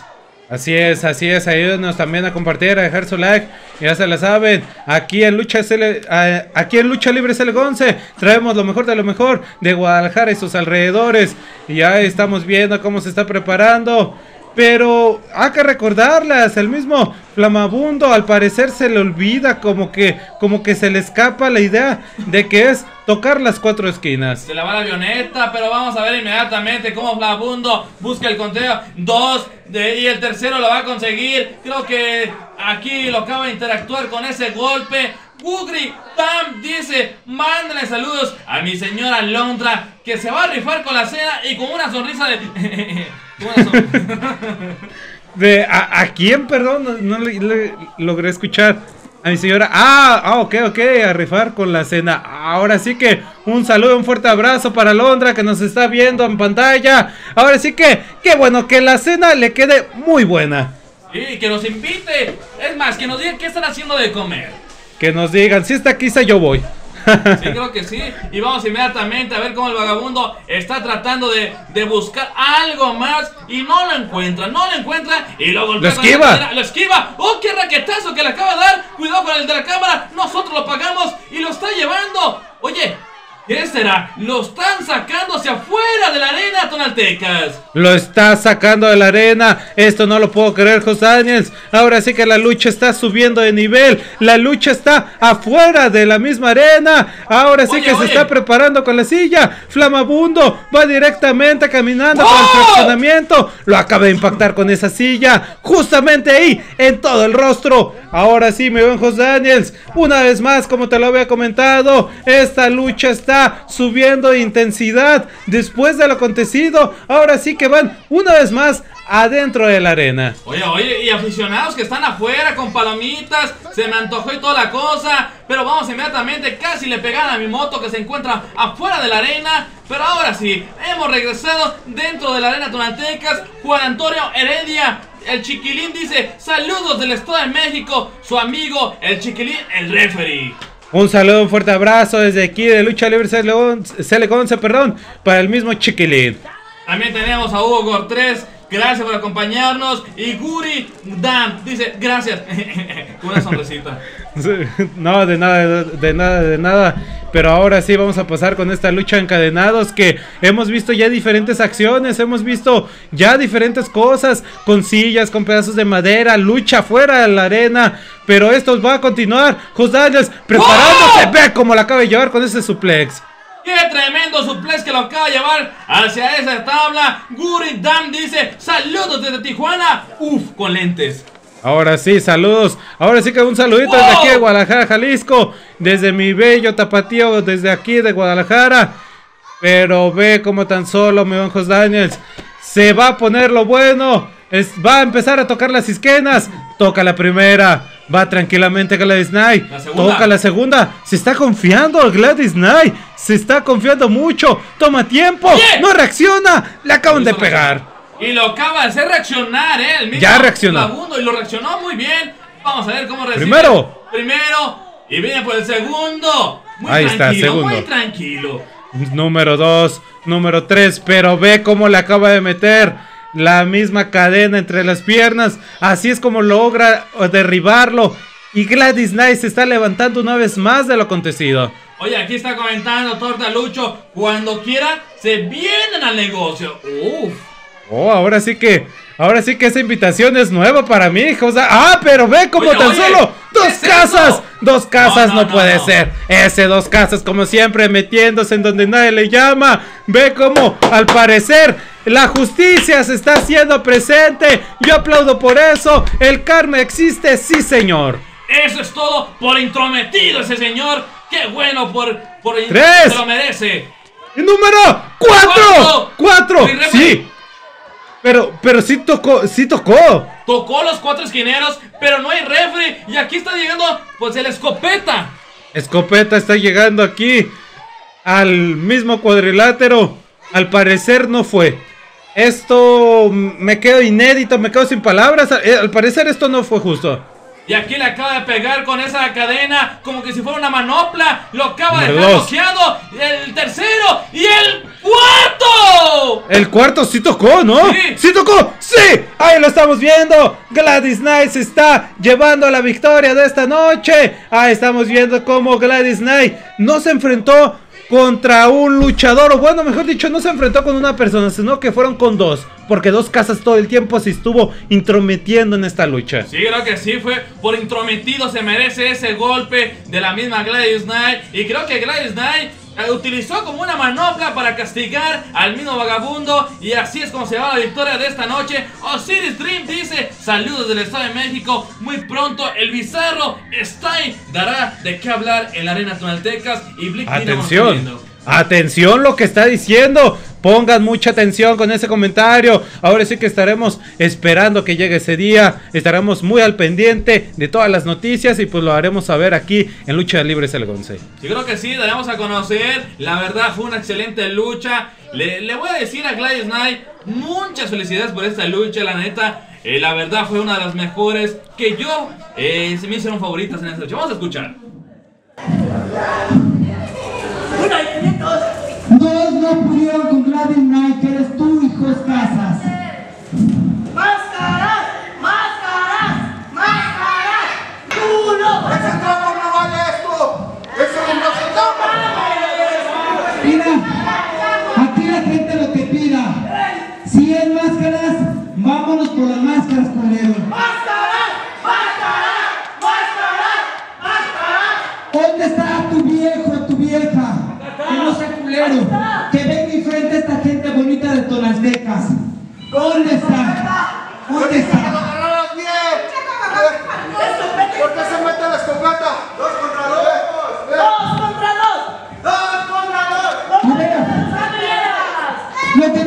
Así es, así es, ayúdenos también a compartir, a dejar su like, ya se la saben, aquí en Lucha eh, aquí en Lucha Libre SL11 traemos lo mejor de lo mejor de Guadalajara y sus alrededores, y ya estamos viendo cómo se está preparando, pero hay que recordarlas, el mismo Flamabundo al parecer se le olvida como que, como que se le escapa la idea de que es tocar las cuatro esquinas. Se la va la avioneta, pero vamos a ver inmediatamente cómo Flabundo busca el conteo. Dos, y el tercero lo va a conseguir. Creo que aquí lo acaba de interactuar con ese golpe. Gugri Tam dice, mándale saludos a mi señora Londra, que se va a rifar con la cena y con una sonrisa de... De, a, a quién, perdón? No, no le, le- logré escuchar. A mi señora. Ah, ah, ok, ok. A rifar con la cena. Ahora sí que un saludo, un fuerte abrazo para Londra que nos está viendo en pantalla. Ahora sí que, qué bueno, que la cena le quede muy buena. Sí, que nos invite. Es más, que nos digan qué están haciendo de comer. Que nos digan, si está quizá yo voy. Sí, creo que sí. Y vamos inmediatamente a ver cómo el vagabundo está tratando de, de buscar algo más y no lo encuentra, no lo encuentra y lo golpea. ¡Lo esquiva! ¡Lo esquiva! ¡Oh, qué raquetazo que le acaba de dar! Cuidado con el de la cámara, nosotros lo pagamos y lo está llevando. Oye, ¿qué será? Lo están sacando hacia afuera de la arena, Tonaltecas. Lo está sacando de la arena. Esto no lo puedo creer, José Daniels. Ahora sí que la lucha está subiendo de nivel. La lucha está afuera de la misma arena. Ahora sí Oye, que se está preparando con la silla. Flamabundo va directamente caminando para el ¡Oh! fraccionamiento. Lo acaba de impactar con esa silla. Justamente ahí, en todo el rostro. Ahora sí, mi buen José Daniels. Una vez más, como te lo había comentado, esta lucha está subiendo intensidad después de lo acontecido. Ahora sí que van una vez más adentro de la arena. Oye, oye, y aficionados que están afuera con palomitas, se me antojó y toda la cosa, pero vamos inmediatamente, casi le pegan a mi moto que se encuentra afuera de la arena, pero ahora sí, hemos regresado dentro de la arena Tonaltecas, Juan Antonio Heredia, el chiquilín dice, saludos del Estado de México, su amigo, el chiquilín, el referee. Un saludo, un fuerte abrazo desde aquí de Lucha Libre CL11, perdón, para el mismo Chiquilín. También tenemos a Hugo Gortrés. Gracias por acompañarnos. Y Guri Dan dice gracias. Una sonrisita. No, de nada, de, nada, de nada. Pero ahora sí vamos a pasar con esta lucha encadenados que hemos visto ya diferentes acciones, hemos visto ya diferentes cosas con sillas, con pedazos de madera, lucha fuera de la arena. Pero esto va a continuar. José Daniels preparándose. Ve cómo la acaba de llevar con ese suplex. ¡Qué tremendo suplex que lo acaba de llevar hacia esa tabla! Guri Dan dice saludos desde Tijuana. Uf, con lentes. Ahora sí, saludos. Ahora sí que un saludito desde aquí de Guadalajara, Jalisco. Desde mi bello tapatío, desde aquí de Guadalajara. Pero ve como tan solo, mi buen Jos Daniels. Se va a poner lo bueno. Es- va a empezar a tocar las isquenas. Toca la primera. Va tranquilamente Gladys Knight. La. Toca la segunda. Se está confiando Gladys Knight. Se está confiando mucho. Toma tiempo. Oye. No reacciona. Le acaban de pegar. Y lo acaba de hacer reaccionar, ¿eh? El mismo Ya reaccionó. vagabundo, y lo reaccionó muy bien. Vamos a ver cómo recibe. Primero. Primero. Y viene por el segundo. Muy Ahí está, tranquilo, segundo. muy tranquilo. Número 2, número 3, pero ve cómo le acaba de meter la misma cadena entre las piernas. Así es como logra derribarlo. Y Gladys Knight se está levantando una vez más de lo acontecido. Oye, aquí está comentando Torta Lucho. Cuando quiera, se vienen al negocio. Uf. Oh, ahora sí que, ahora sí que esa invitación es nueva para mí, José. Ah, pero ve como Oye, tan oye, solo ¿qué dos es casas, eso? dos casas No, no, no, no, puede ser. Ese dos casas como siempre metiéndose en donde nadie le llama. Ve como al parecer la justicia se está haciendo presente. Yo aplaudo por eso. El karma existe, sí señor. Eso es todo por intrometido ese señor. Qué bueno por... por Tres. Se lo merece. Número cuatro, Cuatro. cuatro. Sí, referee. Sí. Pero, pero sí tocó, sí tocó. Tocó los cuatro esquineros, pero no hay refri. Y aquí está llegando, pues, el escopeta. Escopeta está llegando aquí al mismo cuadrilátero. Al parecer no fue. Esto me quedo inédito, me quedo sin palabras. Eh, Al parecer esto no fue justo. Y aquí le acaba de pegar con esa cadena como que si fuera una manopla. Lo acaba de dejar bloqueado. El tercero y el cuarto. El cuarto sí tocó, ¿no? Sí. ¡Sí tocó! ¡Sí! Ahí lo estamos viendo. Gladys Knight se está llevando la victoria de esta noche. Ahí estamos viendo cómo Gladys Knight no se enfrentó contra un luchador. O bueno, mejor dicho, no se enfrentó con una persona, sino que fueron con dos. Porque dos casas todo el tiempo se estuvo intrometiendo en esta lucha. Sí, creo que sí, fue por intrometido, se merece ese golpe de la misma Gladys Knight. Y creo que Gladys Knight eh, utilizó como una manopla para castigar al mismo vagabundo y así es como se va la victoria de esta noche. Osiris Dream dice, saludos del Estado de México, muy pronto el bizarro ahí, dará de qué hablar en la arena Tonaltecas y Blick Dynamo Atención. Atención lo que está diciendo. Pongan mucha atención con ese comentario. Ahora sí que estaremos esperando que llegue ese día. Estaremos muy al pendiente de todas las noticias y pues lo haremos saber aquí en Lucha Libre El Gonce. Yo creo que sí, daremos a conocer. La verdad fue una excelente lucha. Le, le voy a decir a Gladys Knight, muchas felicidades por esta lucha, la neta. eh, la verdad fue una de las mejores que yo eh, se me hicieron favoritas en esta lucha. Vamos a escuchar. Dos no pudieron con Gladys Knight, que eres tú, hijos casas. ¡Máscaras! ¡Máscaras! ¡Máscaras! ¡Uno! ¡Ese trapo no vale esto! ¡Eso no se toma! Mira, aquí la gente lo que pida. Si es máscaras, vámonos por las máscaras, culero. ¡Máscaras! ¡Máscaras! ¡Máscaras! ¡Máscaras! ¿Dónde está Que venga y frente a esta gente bonita de Tonaltecas. ¿Dónde está? ¿Dónde ¡Que lo está? ¿Por qué se mete la escopeta? ¡Dos contra dos! ¡Dos contra dos! ¡Dos contra dos! ¡Cabelleras! lo que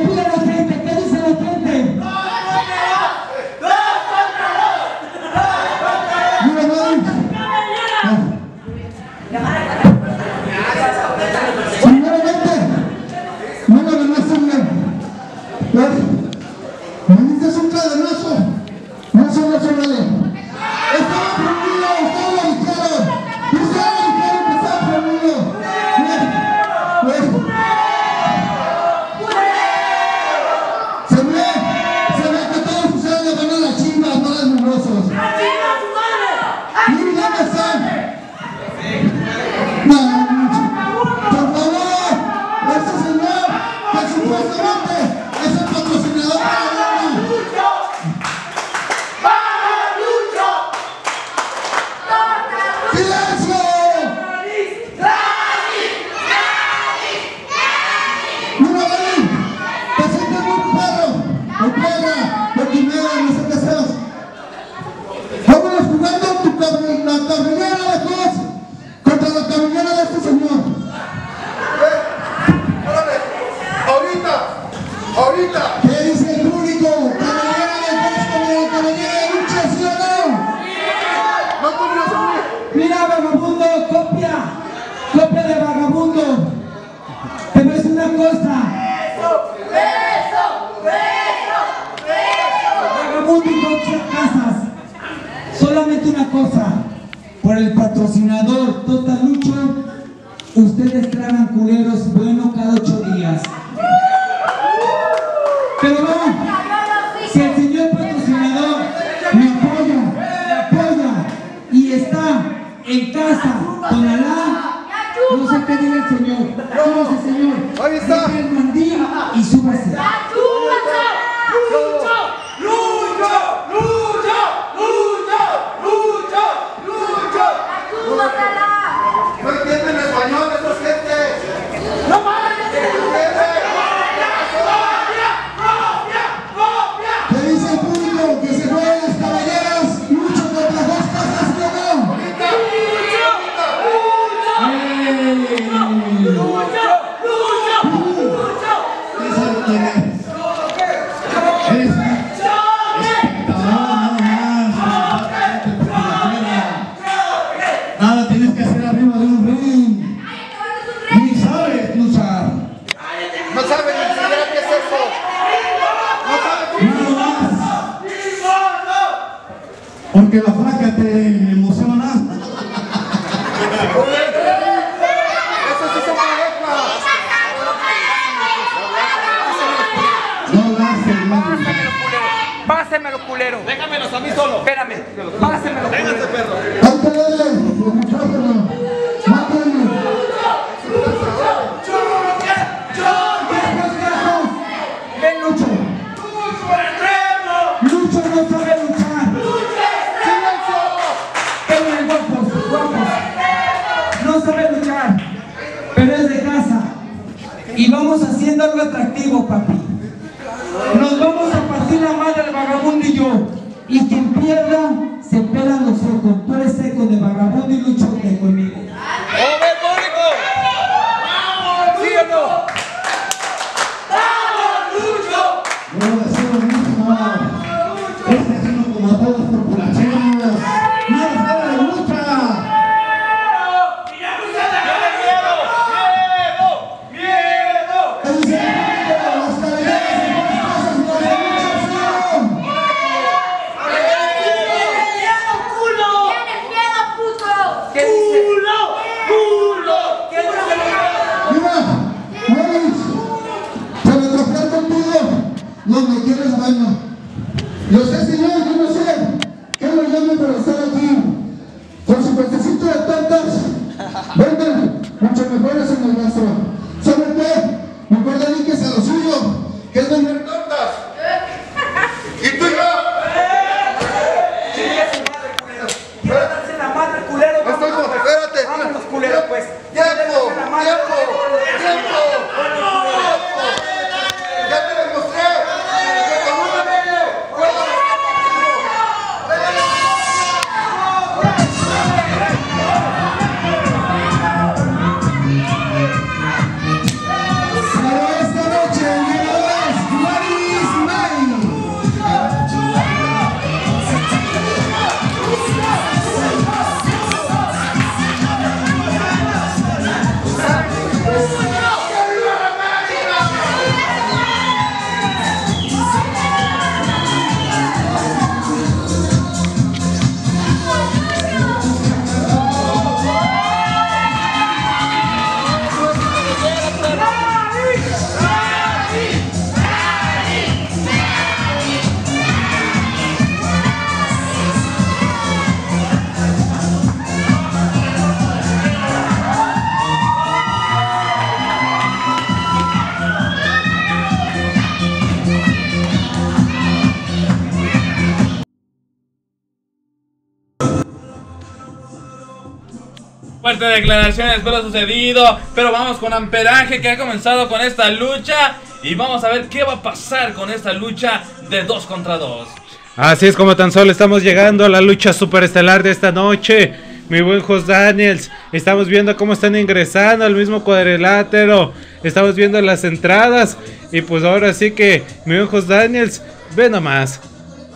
Declaraciones por lo sucedido, pero vamos con Amperaje que ha comenzado con esta lucha y vamos a ver qué va a pasar con esta lucha de 2 contra 2. Así es como tan solo estamos llegando a la lucha superestelar de esta noche. Mi buen Jos Daniels, estamos viendo cómo están ingresando al mismo cuadrilátero. Estamos viendo las entradas. Y pues ahora sí que, mi buen Jos Daniels, ve nomás.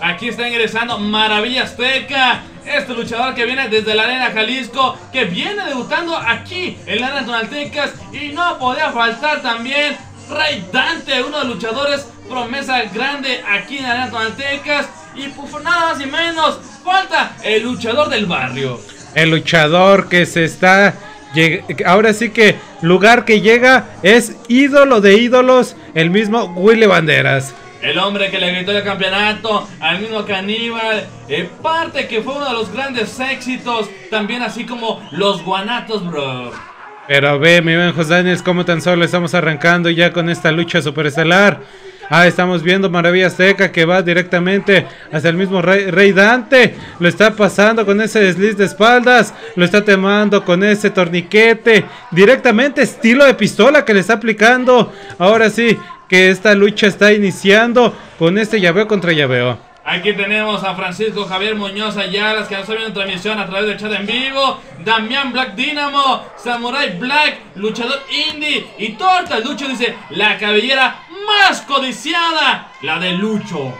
Aquí está ingresando Maravilla Azteca, este luchador que viene desde la Arena Jalisco, que viene debutando aquí en la Arena Tonaltecas y no podía faltar también Rey Dante, uno de los luchadores promesa grande aquí en la Arena Tonaltecas y pues nada más y menos falta el luchador del barrio. El luchador que se está. Ahora sí que lugar que llega es ídolo de ídolos, el mismo Willy Banderas. El hombre que le gritó el campeonato al mismo caníbal, eh, parte que fue uno de los grandes éxitos, también así como los guanatos, bro. Pero ve, mi buen José Daniels, como tan solo estamos arrancando ya con esta lucha superestelar. Ah, estamos viendo Maravilla Azteca que va directamente hacia el mismo Rey, Rey Dante. Lo está pasando con ese desliz de espaldas. Lo está temando con ese torniquete. Directamente estilo de pistola que le está aplicando. Ahora sí que esta lucha está iniciando con este llaveo contra llaveo. Aquí tenemos a Francisco Javier Muñoz Ayala, que nos está viendo transmisión a través del chat en vivo. Damián Black Dynamo, Samurai Black, luchador indie. Y Torta Lucho dice: La cabellera más codiciada, la de Lucho.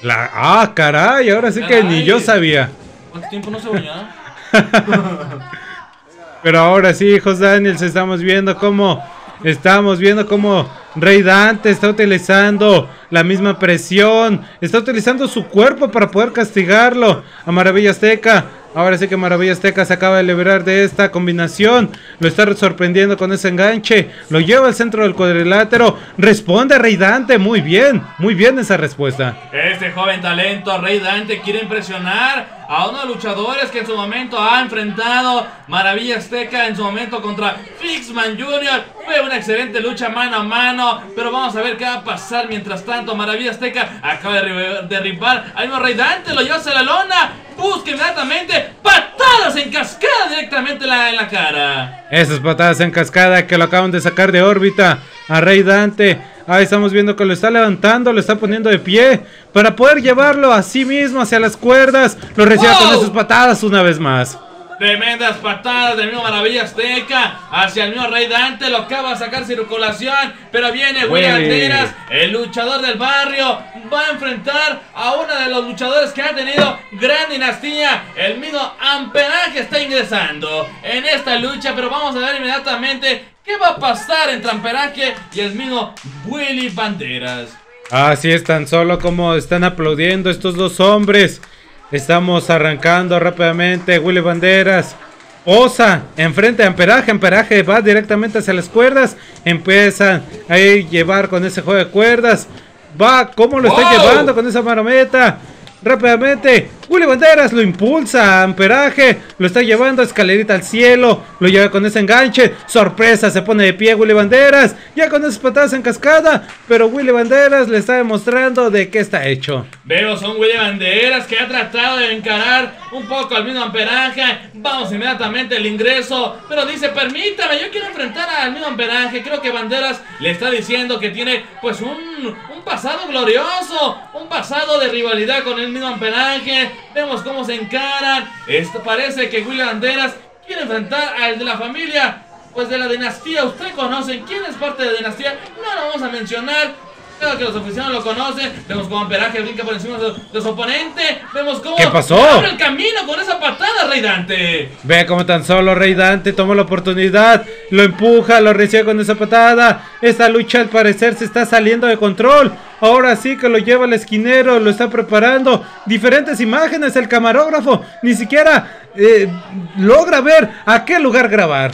La, ah, caray, ahora sí que ni yo sabía. ¿Cuánto tiempo no se bañaba? Pero ahora sí, hijos Daniels, estamos viendo cómo estamos viendo cómo Rey Dante está utilizando la misma presión, está utilizando su cuerpo para poder castigarlo a Maravilla Azteca. Ahora sí que Maravilla Azteca se acaba de liberar de esta combinación. Lo está sorprendiendo con ese enganche. Lo lleva al centro del cuadrilátero. Responde Rey Dante. Muy bien. Muy bien esa respuesta. Este joven talento, Rey Dante, quiere impresionar a uno de luchadores que en su momento ha enfrentado Maravilla Azteca en su momento contra Fixman Jr. Fue una excelente lucha mano a mano, pero vamos a ver qué va a pasar mientras tanto. Maravilla Azteca acaba de derri- derribar al mismo Rey Dante, lo lleva hacia la lona, busca inmediatamente patadas en cascada directamente en la, en la cara. Esas patadas en cascada que lo acaban de sacar de órbita a Rey Dante. Ahí estamos viendo que lo está levantando, lo está poniendo de pie para poder llevarlo a sí mismo hacia las cuerdas. Lo recibe con ¡Wow! esas patadas una vez más. Tremendas patadas del mismo Maravilla Azteca hacia el mismo Rey Dante. Lo acaba de sacar circulación. Pero viene Willy. Banderas, el luchador del barrio. Va a enfrentar a uno de los luchadores que ha tenido gran dinastía. El mismo Amperaje está ingresando en esta lucha. Pero vamos a ver inmediatamente qué va a pasar entre Amperaje y el mismo Willy Banderas. Así es tan solo como están aplaudiendo estos dos hombres. Estamos arrancando rápidamente. Willy Banderas. Osa, enfrente de Amperaje. Amperaje va directamente hacia las cuerdas. Empiezan a llevar con ese juego de cuerdas. Va, ¿cómo lo está ¡Wow! llevando con esa marometa? Rápidamente, Willy Banderas lo impulsa Amperaje, lo está llevando a escalerita al cielo, lo lleva con ese enganche, sorpresa, se pone de pie Willy Banderas, ya con esas patadas en cascada, pero Willy Banderas le está demostrando de qué está hecho. Vemos un Willy Banderas que ha tratado de encarar un poco al mismo amperaje. Vamos inmediatamente al ingreso. Pero dice, permítame, yo quiero enfrentar al mismo amperaje. Creo que Banderas le está diciendo que tiene pues un pasado glorioso. Un pasado de rivalidad con el mismo amperaje. Vemos cómo se encaran. Esto parece que Willy Banderas quiere enfrentar al de la familia. Pues de la dinastía, ¿ustedes conocen quién es parte de la dinastía? No lo vamos a mencionar. Que los aficionados lo conocen. Vemos cómo Amperaje brinca por encima de su, de su oponente. Vemos cómo ¿Qué pasó? abre el camino con esa patada, Rey Dante. Ve como tan solo Rey Dante tomó la oportunidad, lo empuja, lo recibe con esa patada. Esta lucha al parecer se está saliendo de control. Ahora sí que lo lleva el esquinero, lo está preparando. Diferentes imágenes, el camarógrafo ni siquiera eh, logra ver a qué lugar grabar.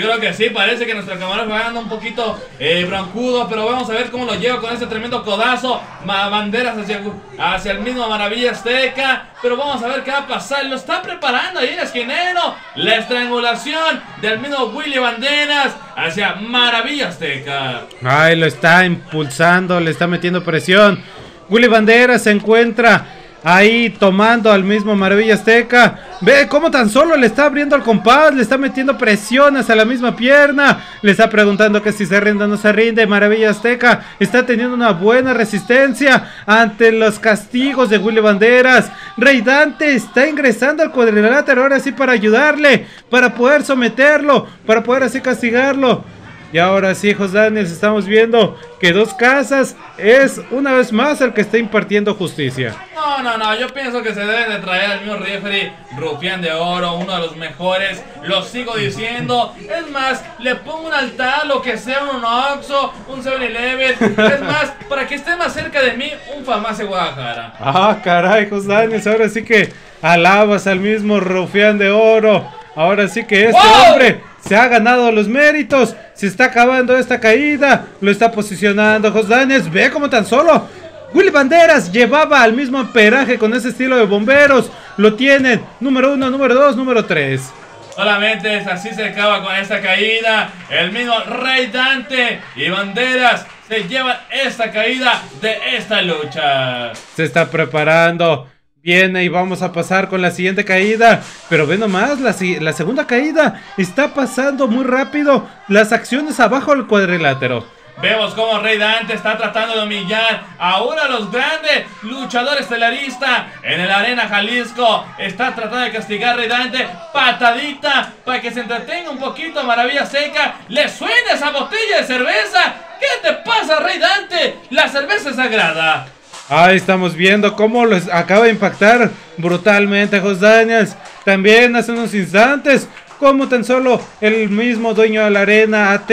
Yo creo que sí, parece que nuestro camarógrafo anda un poquito eh, broncudo, pero vamos a ver cómo lo lleva con ese tremendo codazo. Banderas hacia, hacia el mismo Maravilla Azteca. Pero vamos a ver qué va a pasar. Lo está preparando ahí el esquinero. La estrangulación del mismo Willy Banderas hacia Maravilla Azteca. Ay, lo está impulsando, le está metiendo presión. Willy Banderas se encuentra ahí tomando al mismo Maravilla Azteca. Ve cómo tan solo le está abriendo al compás, le está metiendo presión hacia la misma pierna. Le está preguntando que si se rinde o no se rinde. Maravilla Azteca está teniendo una buena resistencia ante los castigos de Willy Banderas. Rey Dante está ingresando al cuadrilátero ahora sí para ayudarle, para poder someterlo, para poder así castigarlo. Y ahora sí, Jos Daniels, estamos viendo que Dos Casas es una vez más el que está impartiendo justicia. No, no, no, yo pienso que se debe de traer al mismo referee Rufián de Oro, uno de los mejores, lo sigo diciendo. Es más, le pongo un altar, lo que sea, un Oxxo, un 7-Eleven. Es más, para que esté más cerca de mí, un Farmacia Guadalajara. Ah, caray, Jos Daniels, ahora sí que alabas al mismo Rufián de Oro. Ahora sí que este ¡Wow! hombre se ha ganado los méritos. Se está acabando esta caída. Lo está posicionando Jos Daniels. Ve como tan solo. Willy Banderas llevaba al mismo amperaje con ese estilo de bomberos. Lo tienen. Número uno, número dos, número tres. Solamente así se acaba con esta caída. El mismo Rey Dante y Banderas se llevan esta caída de esta lucha. Se está preparando. Viene y vamos a pasar con la siguiente caída. Pero ve nomás, la, segunda caída está pasando muy rápido. Las acciones abajo del cuadrilátero. Vemos cómo Rey Dante está tratando de humillar a los grandes luchadores estelaristas en el Arena Jalisco. Está tratando de castigar a Rey Dante. Patadita para que se entretenga un poquito. Maravilla seca. Le suena esa botella de cerveza. ¿Qué te pasa, Rey Dante? La cerveza es sagrada. Ahí estamos viendo cómo los acaba de impactar brutalmente a Jos Daniels. También hace unos instantes, como tan solo el mismo dueño de la arena, AT,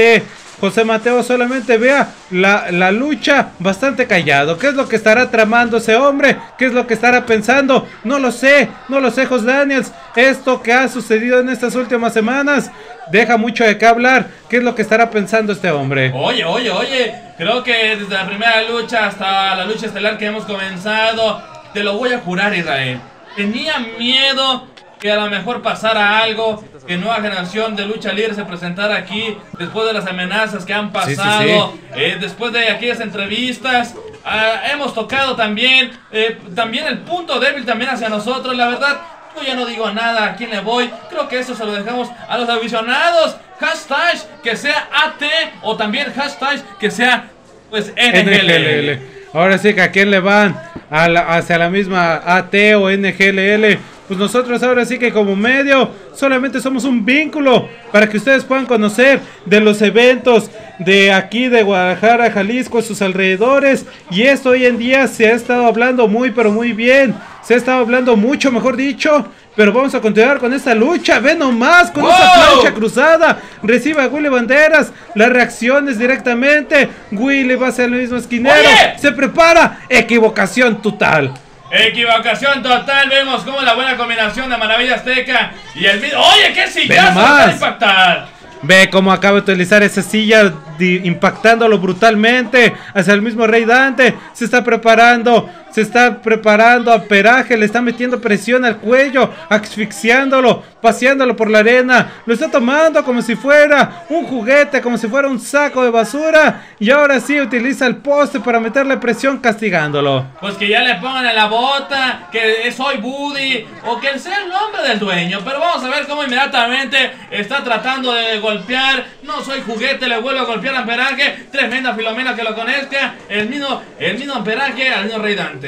José Mateo solamente vea la, la lucha bastante callado. ¿Qué es lo que estará tramando ese hombre? ¿Qué es lo que estará pensando? No lo sé, no lo sé, José Daniels. Esto que ha sucedido en estas últimas semanas deja mucho de qué hablar. ¿Qué es lo que estará pensando este hombre? Oye, oye, oye, creo que desde la primera lucha hasta la lucha estelar que hemos comenzado, te lo voy a jurar, Israel. Tenía miedo que a lo mejor pasara algo, que nueva generación de lucha libre se presentara aquí después de las amenazas que han Sí, sí, pasado, sí. eh, después de aquellas entrevistas. ah, hemos tocado también, eh, también el punto débil también hacia nosotros, la verdad. Yo ya no digo nada a quién le voy. Creo que eso se lo dejamos a los aficionados. Hashtag que sea AT o también hashtag que sea pues NGLL. NGLL. Ahora sí que a quién le van a la- hacia la misma AT o NGLL. Pues nosotros ahora sí que como medio solamente somos un vínculo para que ustedes puedan conocer de los eventos de aquí de Guadalajara, Jalisco, sus alrededores. Y esto hoy en día se ha estado hablando muy pero muy bien. Se ha estado hablando mucho, mejor dicho. Pero vamos a continuar con esta lucha. Ve nomás con ¡Wow! plancha cruzada. Recibe a Willy Banderas. Las reacciones directamente. Willy va hacia el mismo esquinero. ¡Oye! Se prepara. Equivocación total. Equivocación total, vemos como la buena combinación de Maravilla Azteca y el mismo. ¡Oye, qué sillazo para impactar! Ve cómo acaba de utilizar esa silla impactándolo brutalmente hacia el mismo Rey Dante. Se está preparando, se está preparando a Peraje, le está metiendo presión al cuello, asfixiándolo, paseándolo por la arena. Lo está tomando como si fuera un juguete, como si fuera un saco de basura. Y ahora sí utiliza el poste para meterle presión castigándolo. Pues que ya le pongan en la bota, que soy Buddy, o que sea el nombre del dueño. Pero vamos a ver cómo inmediatamente está tratando de golpear. No soy juguete, le vuelvo a golpear a Amperaje. Tremenda Filomena que lo conozca. El mismo, el mismo Amperaje al mismo Rey Dante.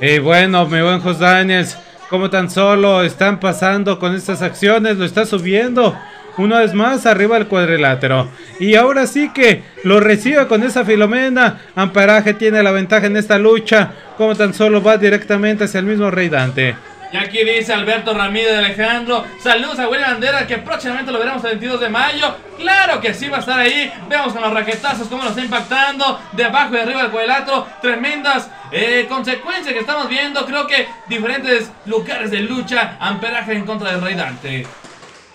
Y bueno, mi buen Jos Daniels, como tan solo están pasando con estas acciones, lo está subiendo una vez más arriba del cuadrilátero. Y ahora sí que lo recibe con esa filomena. Amparaje tiene la ventaja en esta lucha, como tan solo va directamente hacia el mismo Rey Dante. Y aquí dice Alberto Ramírez Alejandro. Saludos a Willy Bandera que próximamente lo veremos el 22 de mayo. Claro que sí va a estar ahí. Vemos con los raquetazos cómo lo está impactando. De abajo y arriba del cuadrilátero. Tremendas eh, consecuencias que estamos viendo. Creo que diferentes lugares de lucha. Amperaje en contra del Rey Dante.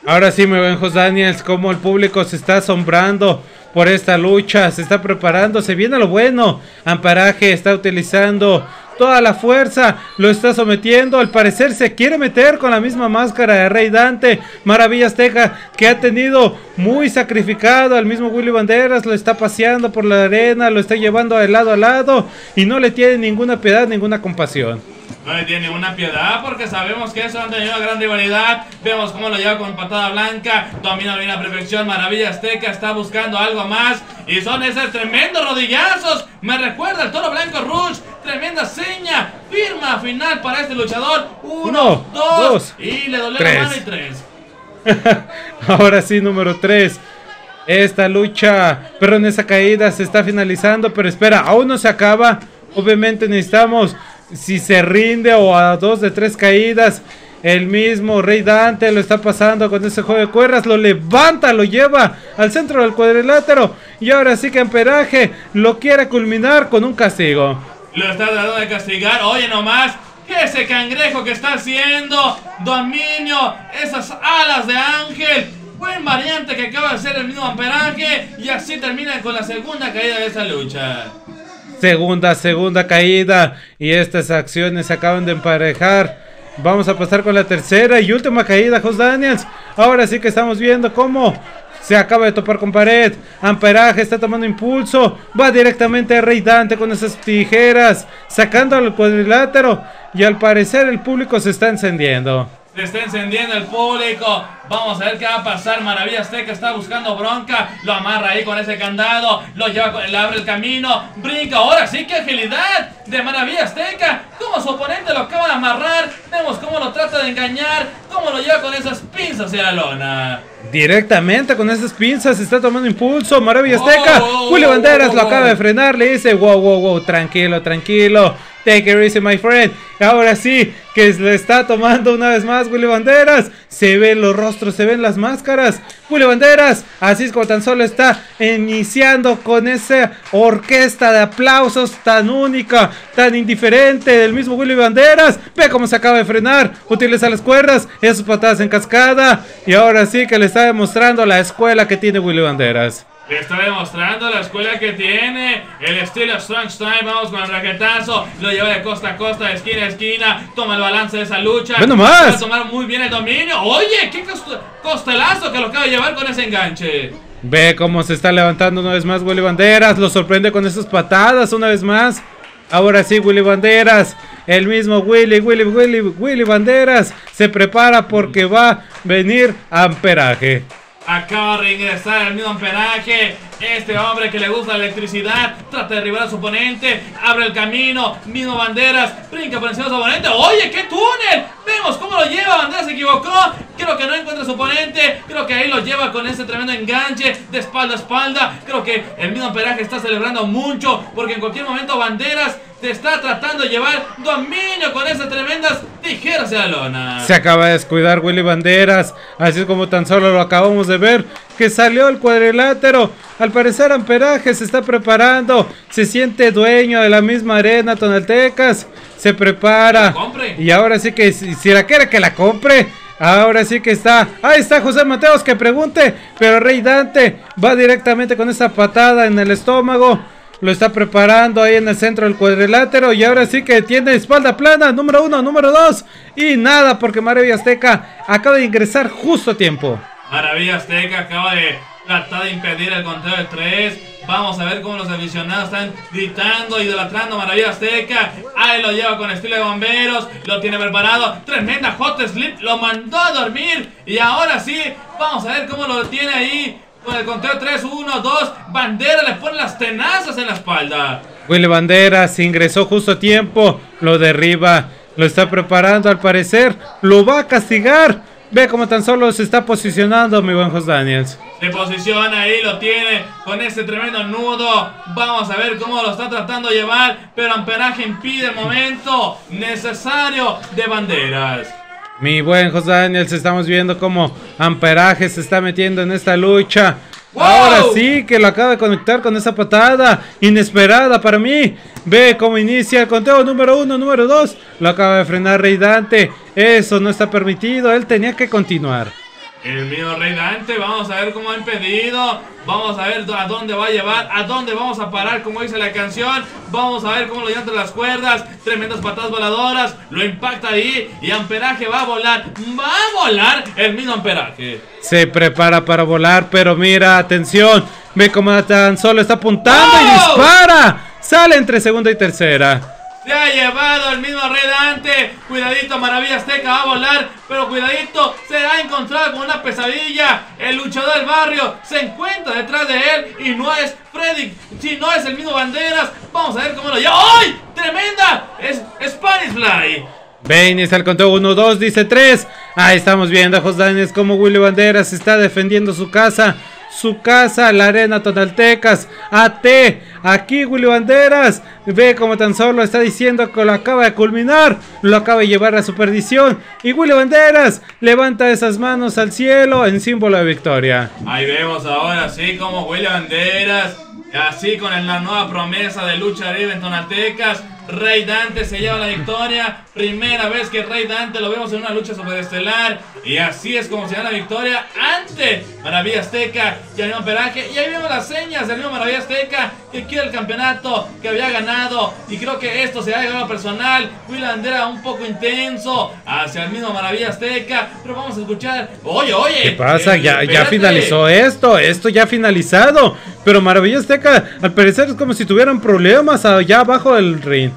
Ahora sí, mi buen Jos Daniels, como el público se está asombrando por esta lucha, se está preparando, se viene lo bueno. Amparaje está utilizando toda la fuerza, lo está sometiendo. Al parecer se quiere meter con la misma máscara de Rey Dante. Maravilla Azteca, que ha tenido muy sacrificado al mismo Willy Banderas, lo está paseando por la arena, lo está llevando de lado a lado y no le tiene ninguna piedad, ninguna compasión. No le tiene ninguna piedad porque sabemos que eso han tenido una gran rivalidad. Vemos cómo lo lleva con patada blanca. Domina bien a perfección. Maravilla Azteca está buscando algo más. Y son esos tremendos rodillazos. Me recuerda el toro blanco Rush. Tremenda seña. Firma final para este luchador. Uno, Uno, dos, dos, y le dolió tres. la mano y tres. Ahora sí, número 3. Esta lucha, perdón, esa caída se está finalizando, pero espera, aún no se acaba. Obviamente necesitamos, si se rinde o a dos de tres caídas, el mismo Rey Dante lo está pasando con ese juego de cuerdas, lo levanta, lo lleva al centro del cuadrilátero y ahora sí que Amperaje lo quiere culminar con un castigo. Lo está tratando de castigar. Oye, nomás. Ese cangrejo que está haciendo. Dominio. Esas alas de ángel. Buen variante que acaba de hacer el mismo amperaje. Y así termina con la segunda caída de esa lucha. Segunda, segunda caída. Y estas acciones se acaban de emparejar. Vamos a pasar con la tercera y última caída, Jos Daniels. Ahora sí que estamos viendo cómo se acaba de topar con pared. Amperaje está tomando impulso. Va directamente a Rey Dante con esas tijeras. Sacando al cuadrilátero. Y al parecer el público se está encendiendo. Se está encendiendo el público. Vamos a ver qué va a pasar. Maravilla Azteca está buscando bronca. Lo amarra ahí con ese candado. Lo lleva, con- le abre el camino. Brinca. Ahora sí que agilidad de Maravilla Azteca. Como su oponente lo acaba de amarrar. Vemos cómo lo trata de engañar. Cómo lo lleva con esas pinzas hacia la lona. Directamente con esas pinzas está tomando impulso. Maravilla Oh, Azteca. oh, Julio oh, Banderas oh, lo oh. acaba de frenar. Le dice: Wow, wow, wow. Tranquilo, tranquilo. Take it easy, my friend. Ahora sí, que le está tomando una vez más Willy Banderas. Se ven los rostros, se ven las máscaras. Willy Banderas, así es como tan solo está iniciando con esa orquesta de aplausos tan única, tan indiferente del mismo Willy Banderas. Ve cómo se acaba de frenar, utiliza las cuerdas, esas patadas en cascada. Y ahora sí que le está demostrando la escuela que tiene Willy Banderas. Le está demostrando la escuela que tiene. El estilo Strong Style. Vamos con el raquetazo. Lo lleva de costa a costa, de esquina a esquina. Toma el balance de esa lucha. ¡Ve nomás! Va a tomar muy bien el dominio. Oye, qué cost- costelazo que lo acaba de llevar con ese enganche. Ve cómo se está levantando una vez más Willy Banderas. Lo sorprende con esas patadas una vez más. Ahora sí, Willy Banderas. El mismo Willy, Willy, Willy, Willy Banderas se prepara porque va a venir amperaje. Acaba de reingresar el mismo amperaje. Este hombre que le gusta la electricidad trata de derribar a su oponente. Abre el camino. Mismo Banderas. Brinca por encima de su oponente. ¡Oye, qué túnel! Vemos cómo lo lleva. Banderas se equivocó. Creo que no encuentra su oponente. Creo que ahí lo lleva con ese tremendo enganche de espalda a espalda. Creo que el mismo amperaje está celebrando mucho. Porque en cualquier momento Banderas te está tratando de llevar dominio con esas tremendas tijeras de la. Se acaba de descuidar Willy Banderas. Así es como tan solo lo acabamos de ver. Que salió el cuadrilátero. Al parecer Amperaje se está preparando. Se siente dueño de la misma arena Tonaltecas. Se prepara. Y ahora sí que si, si la quiere que la compre. Ahora sí que está. Ahí está José Mateos que pregunte. Pero Rey Dante va directamente con esa patada en el estómago. Lo está preparando ahí en el centro del cuadrilátero. Y ahora sí que tiene espalda plana. Número uno, número dos. Y nada, porque Maravilla Azteca acaba de ingresar justo a tiempo. Maravilla Azteca acaba de tratar de impedir el conteo de tres. Vamos a ver cómo los aficionados están gritando, idolatrando Maravilla Azteca. Ahí lo lleva con estilo de bomberos. Lo tiene preparado. Tremenda hot slip. Lo mandó a dormir. Y ahora sí, vamos a ver cómo lo tiene ahí. Con el conteo 3, 1, 2. Bandera le pone las tenazas en la espalda. Willy Banderas ingresó justo a tiempo. Lo derriba. Lo está preparando al parecer. Lo va a castigar. Ve cómo tan solo se está posicionando mi buen Jos Daniels. Se posiciona ahí, lo tiene con ese tremendo nudo. Vamos a ver cómo lo está tratando de llevar. Pero Amperaje impide el momento necesario de banderas. Mi buen Jos Daniels, estamos viendo cómo Amperaje se está metiendo en esta lucha. Ahora sí que lo acaba de conectar con esa patada inesperada para mí. Ve cómo inicia el conteo número uno, número dos. Lo acaba de frenar Rey Dante. Eso no está permitido. Él tenía que continuar. El mío Rey Dante, vamos a ver cómo ha impedido. Vamos a ver a dónde va a llevar, a dónde vamos a parar, como dice la canción. Vamos a ver cómo lo lleva entre las cuerdas. Tremendas patadas voladoras. Lo impacta ahí. Y Amperaje va a volar. Va a volar el mismo Amperaje. Se prepara para volar, pero mira, atención. Ve cómo tan solo está apuntando y dispara. Sale entre segunda y tercera. Se ha llevado el mismo Rey. Cuidadito, Maravilla Azteca va a volar. Pero cuidadito, se ha encontrado con una pesadilla. El luchador del barrio se encuentra detrás de él. Y no es Freddy, si no es el mismo Banderas. Vamos a ver cómo lo lleva. ¡Ay! ¡Tremenda! Es Spanish Fly. Inicia el conteo 1, 2, dice 3. Ahí estamos viendo a Jos Daniels como Willy Banderas está defendiendo su casa. Su casa, la arena Tonaltecas. AT. Aquí Willy Banderas. Ve como tan solo está diciendo que lo acaba de culminar. Lo acaba de llevar a su perdición. Y Willy Banderas levanta esas manos al cielo en símbolo de victoria. Ahí vemos ahora sí como Willy Banderas. Así con la nueva promesa de lucha libre en Tonaltecas. Rey Dante se lleva la victoria. Primera vez que Rey Dante lo vemos en una lucha superestelar. Y así es como se da la victoria ante Maravilla Azteca y el mismo Peraje. Y ahí vemos las señas del mismo Maravilla Azteca que quiere el campeonato, que había ganado. Y creo que esto se ha llegado personal. Will Bandera un poco intenso hacia el mismo Maravilla Azteca. Pero vamos a escuchar. Oye, oye. ¿Qué pasa? eh, Ya, ya finalizó esto. Esto ya ha finalizado. Pero Maravilla Azteca, al parecer, es como si tuvieran problemas allá abajo del ring.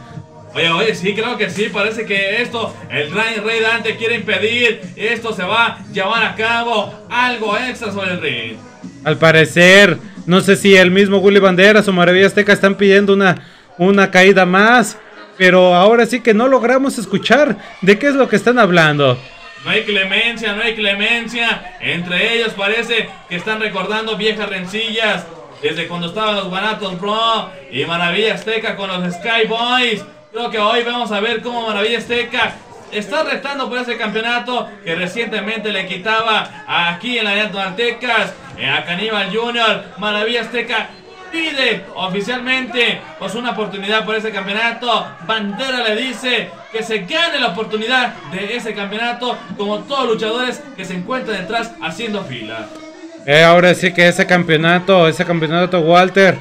Oye, oye, sí, creo que sí. Parece que esto, el Rey, Rey Dante quiere impedir. Esto se va a llevar a cabo algo extra sobre el ring. Al parecer, no sé si el mismo Willy Banderas o Maravilla Azteca están pidiendo una, una caída más. Pero ahora sí que no logramos escuchar de qué es lo que están hablando. No hay clemencia, no hay clemencia. Entre ellos parece que están recordando viejas rencillas. Desde cuando estaban los Guanatos Pro y Maravilla Azteca con los Sky Boys. Creo que hoy vamos a ver cómo Maravilla Azteca está retando por ese campeonato que recientemente le quitaba aquí en la Arena Tonaltecas eh, a Caníbal Junior. Maravilla Azteca pide oficialmente pues una oportunidad por ese campeonato. Bandera le dice que se gane la oportunidad de ese campeonato como todos luchadores que se encuentran detrás haciendo fila. Eh, ahora sí que ese campeonato, ese campeonato Walter,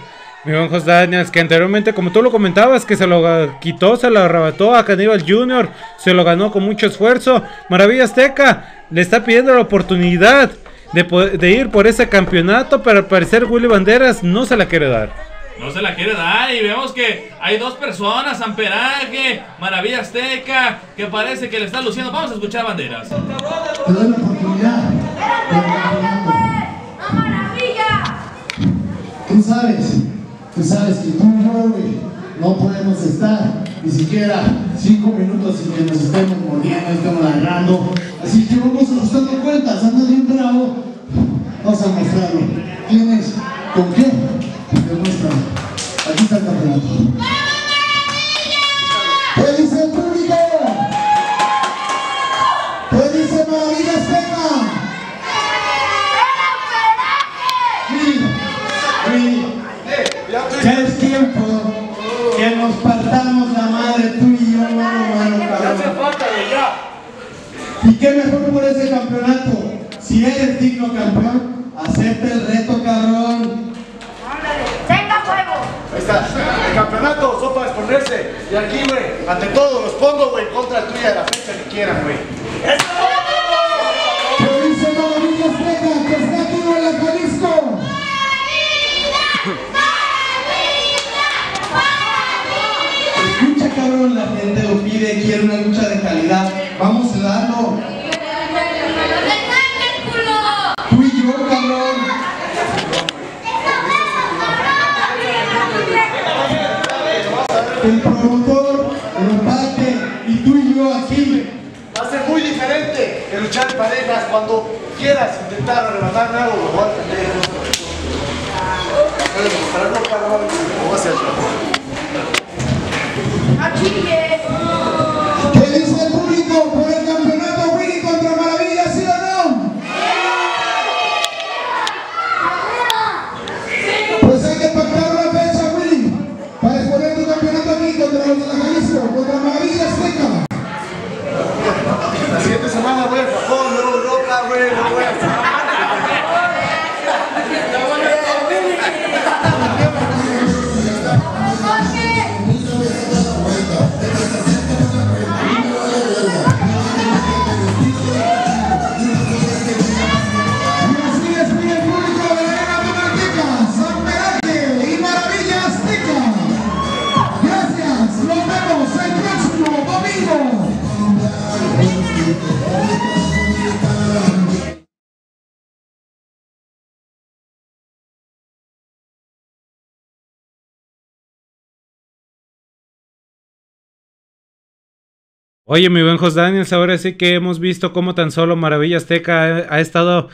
mi buen Jos Daniels, que anteriormente, como tú lo comentabas, que se lo quitó, se lo arrebató a Caníbal Jr., se lo ganó con mucho esfuerzo. Maravilla Azteca le está pidiendo la oportunidad de, ir por ese campeonato, pero al parecer Willy Banderas no se la quiere dar. No se la quiere dar y vemos que hay dos personas, Amperaje, Maravilla Azteca, que parece que le está luciendo. Vamos a escuchar banderas. Te doy la oportunidad. del campeonato. ¡No maravilla! Tú sabes, tú sabes que tú y yo, no podemos estar ni siquiera cinco minutos sin que nos estemos muriendo, estemos agarrando. Así que vamos ajustando cuentas, anda bien bravo. Vamos a mostrarlo. ¿Tienes con qué? Demuéstralo. Aquí está el campeonato. ¿Y qué mejor por ese campeonato? Si eres digno campeón, acepta el reto, cabrón. ¡Tenga fuego! Ahí está, el campeonato, son para exponerse. Y aquí, güey, ante todo, los pongo, güey, en contra tuya de la fecha que quieran, güey. ¿Qué dice Maravilla Azteca que está aquí en la Jalisco? Escucha, cabrón, la gente lo pide, quiere una lucha de calidad. Vamos a Tú y yo, cabrón. El promotor, el empate, y tú y yo aquí. Va a ser muy diferente que luchar en parejas cuando quieras intentar arrebatarme algo, lo voy a hacerlo. ¡Aquí ¿Qué Oye, mi buen Jos Daniels, ahora sí que hemos visto cómo tan solo Maravilla Azteca ha, estado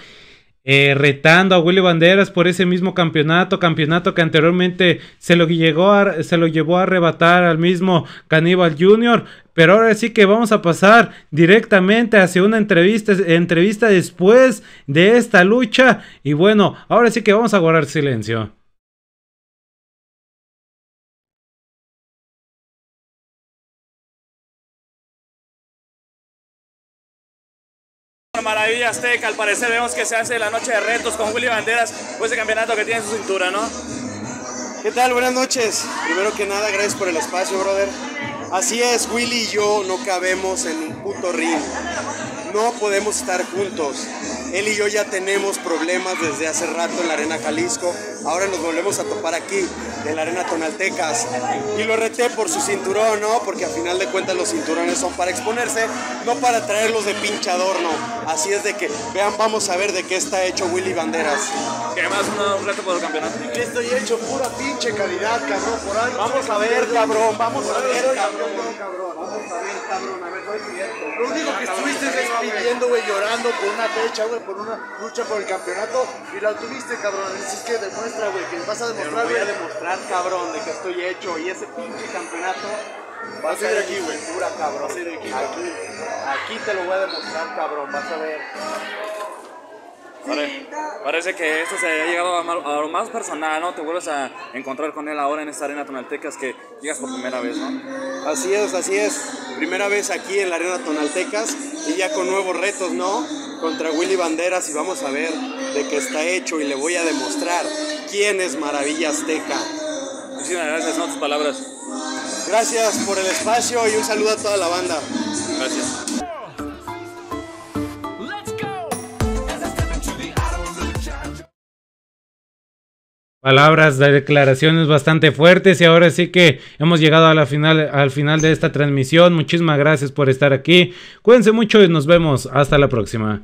eh, retando a Willy Banderas por ese mismo campeonato, campeonato que anteriormente se lo, llegó a- se lo llevó a arrebatar al mismo Caníbal Jr., pero ahora sí que vamos a pasar directamente hacia una entrevista, entrevista después de esta lucha, y bueno, ahora sí que vamos a guardar silencio. Azteca, al parecer vemos que se hace la noche de retos con Willy Banderas, pues ese campeonato que tiene en su cintura, ¿no? ¿Qué tal? Buenas noches. Primero que nada, gracias por el espacio, brother. Así es, Willy y yo no cabemos en un puto ring. No podemos estar juntos. Él y yo ya tenemos problemas desde hace rato en la Arena Jalisco. Ahora nos volvemos a topar aquí, en la Arena Tonaltecas. Y lo reté por su cinturón, ¿no? Porque a final de cuentas los cinturones son para exponerse, no para traerlos de pinche adorno. Así es de que, vean, vamos a ver de qué está hecho Willy Banderas. Que más una- un reto por el campeonato. ¿Qué estoy hecho? Pura pinche calidad, cabrón, por algo. Vamos a ver, cabrón, vamos a ver, cabrón. Vamos a ver, cabrón, a ver. Lo único que estuviste es pidiendo, güey, llorando por una fecha, güey, por una lucha por el campeonato y la obtuviste, cabrón. Así es que demuestra, güey, que vas a demostrar, voy a demostrar, cabrón, de que estoy hecho. Y ese pinche campeonato Vas a ir aquí, güey. Pura, cabrón. Vas a aquí. Aquí. Aquí te lo voy a demostrar, cabrón. Vas a ver. Pare- parece que esto se ha llegado a, a lo más personal, ¿no? Te vuelves a encontrar con él ahora en esta arena tonaltecas que llegas por primera vez, ¿no? Así es, así es. Primera vez aquí en la Arena Tonaltecas y ya con nuevos retos, ¿no? Contra Willy Banderas y vamos a ver de qué está hecho y le voy a demostrar quién es Maravilla Azteca. Muchísimas gracias, son tus palabras. Gracias por el espacio y un saludo a toda la banda. Gracias. Palabras de declaraciones bastante fuertes y ahora sí que hemos llegado a la final, al final de esta transmisión. Muchísimas gracias por estar aquí. Cuídense mucho y nos vemos. Hasta la próxima.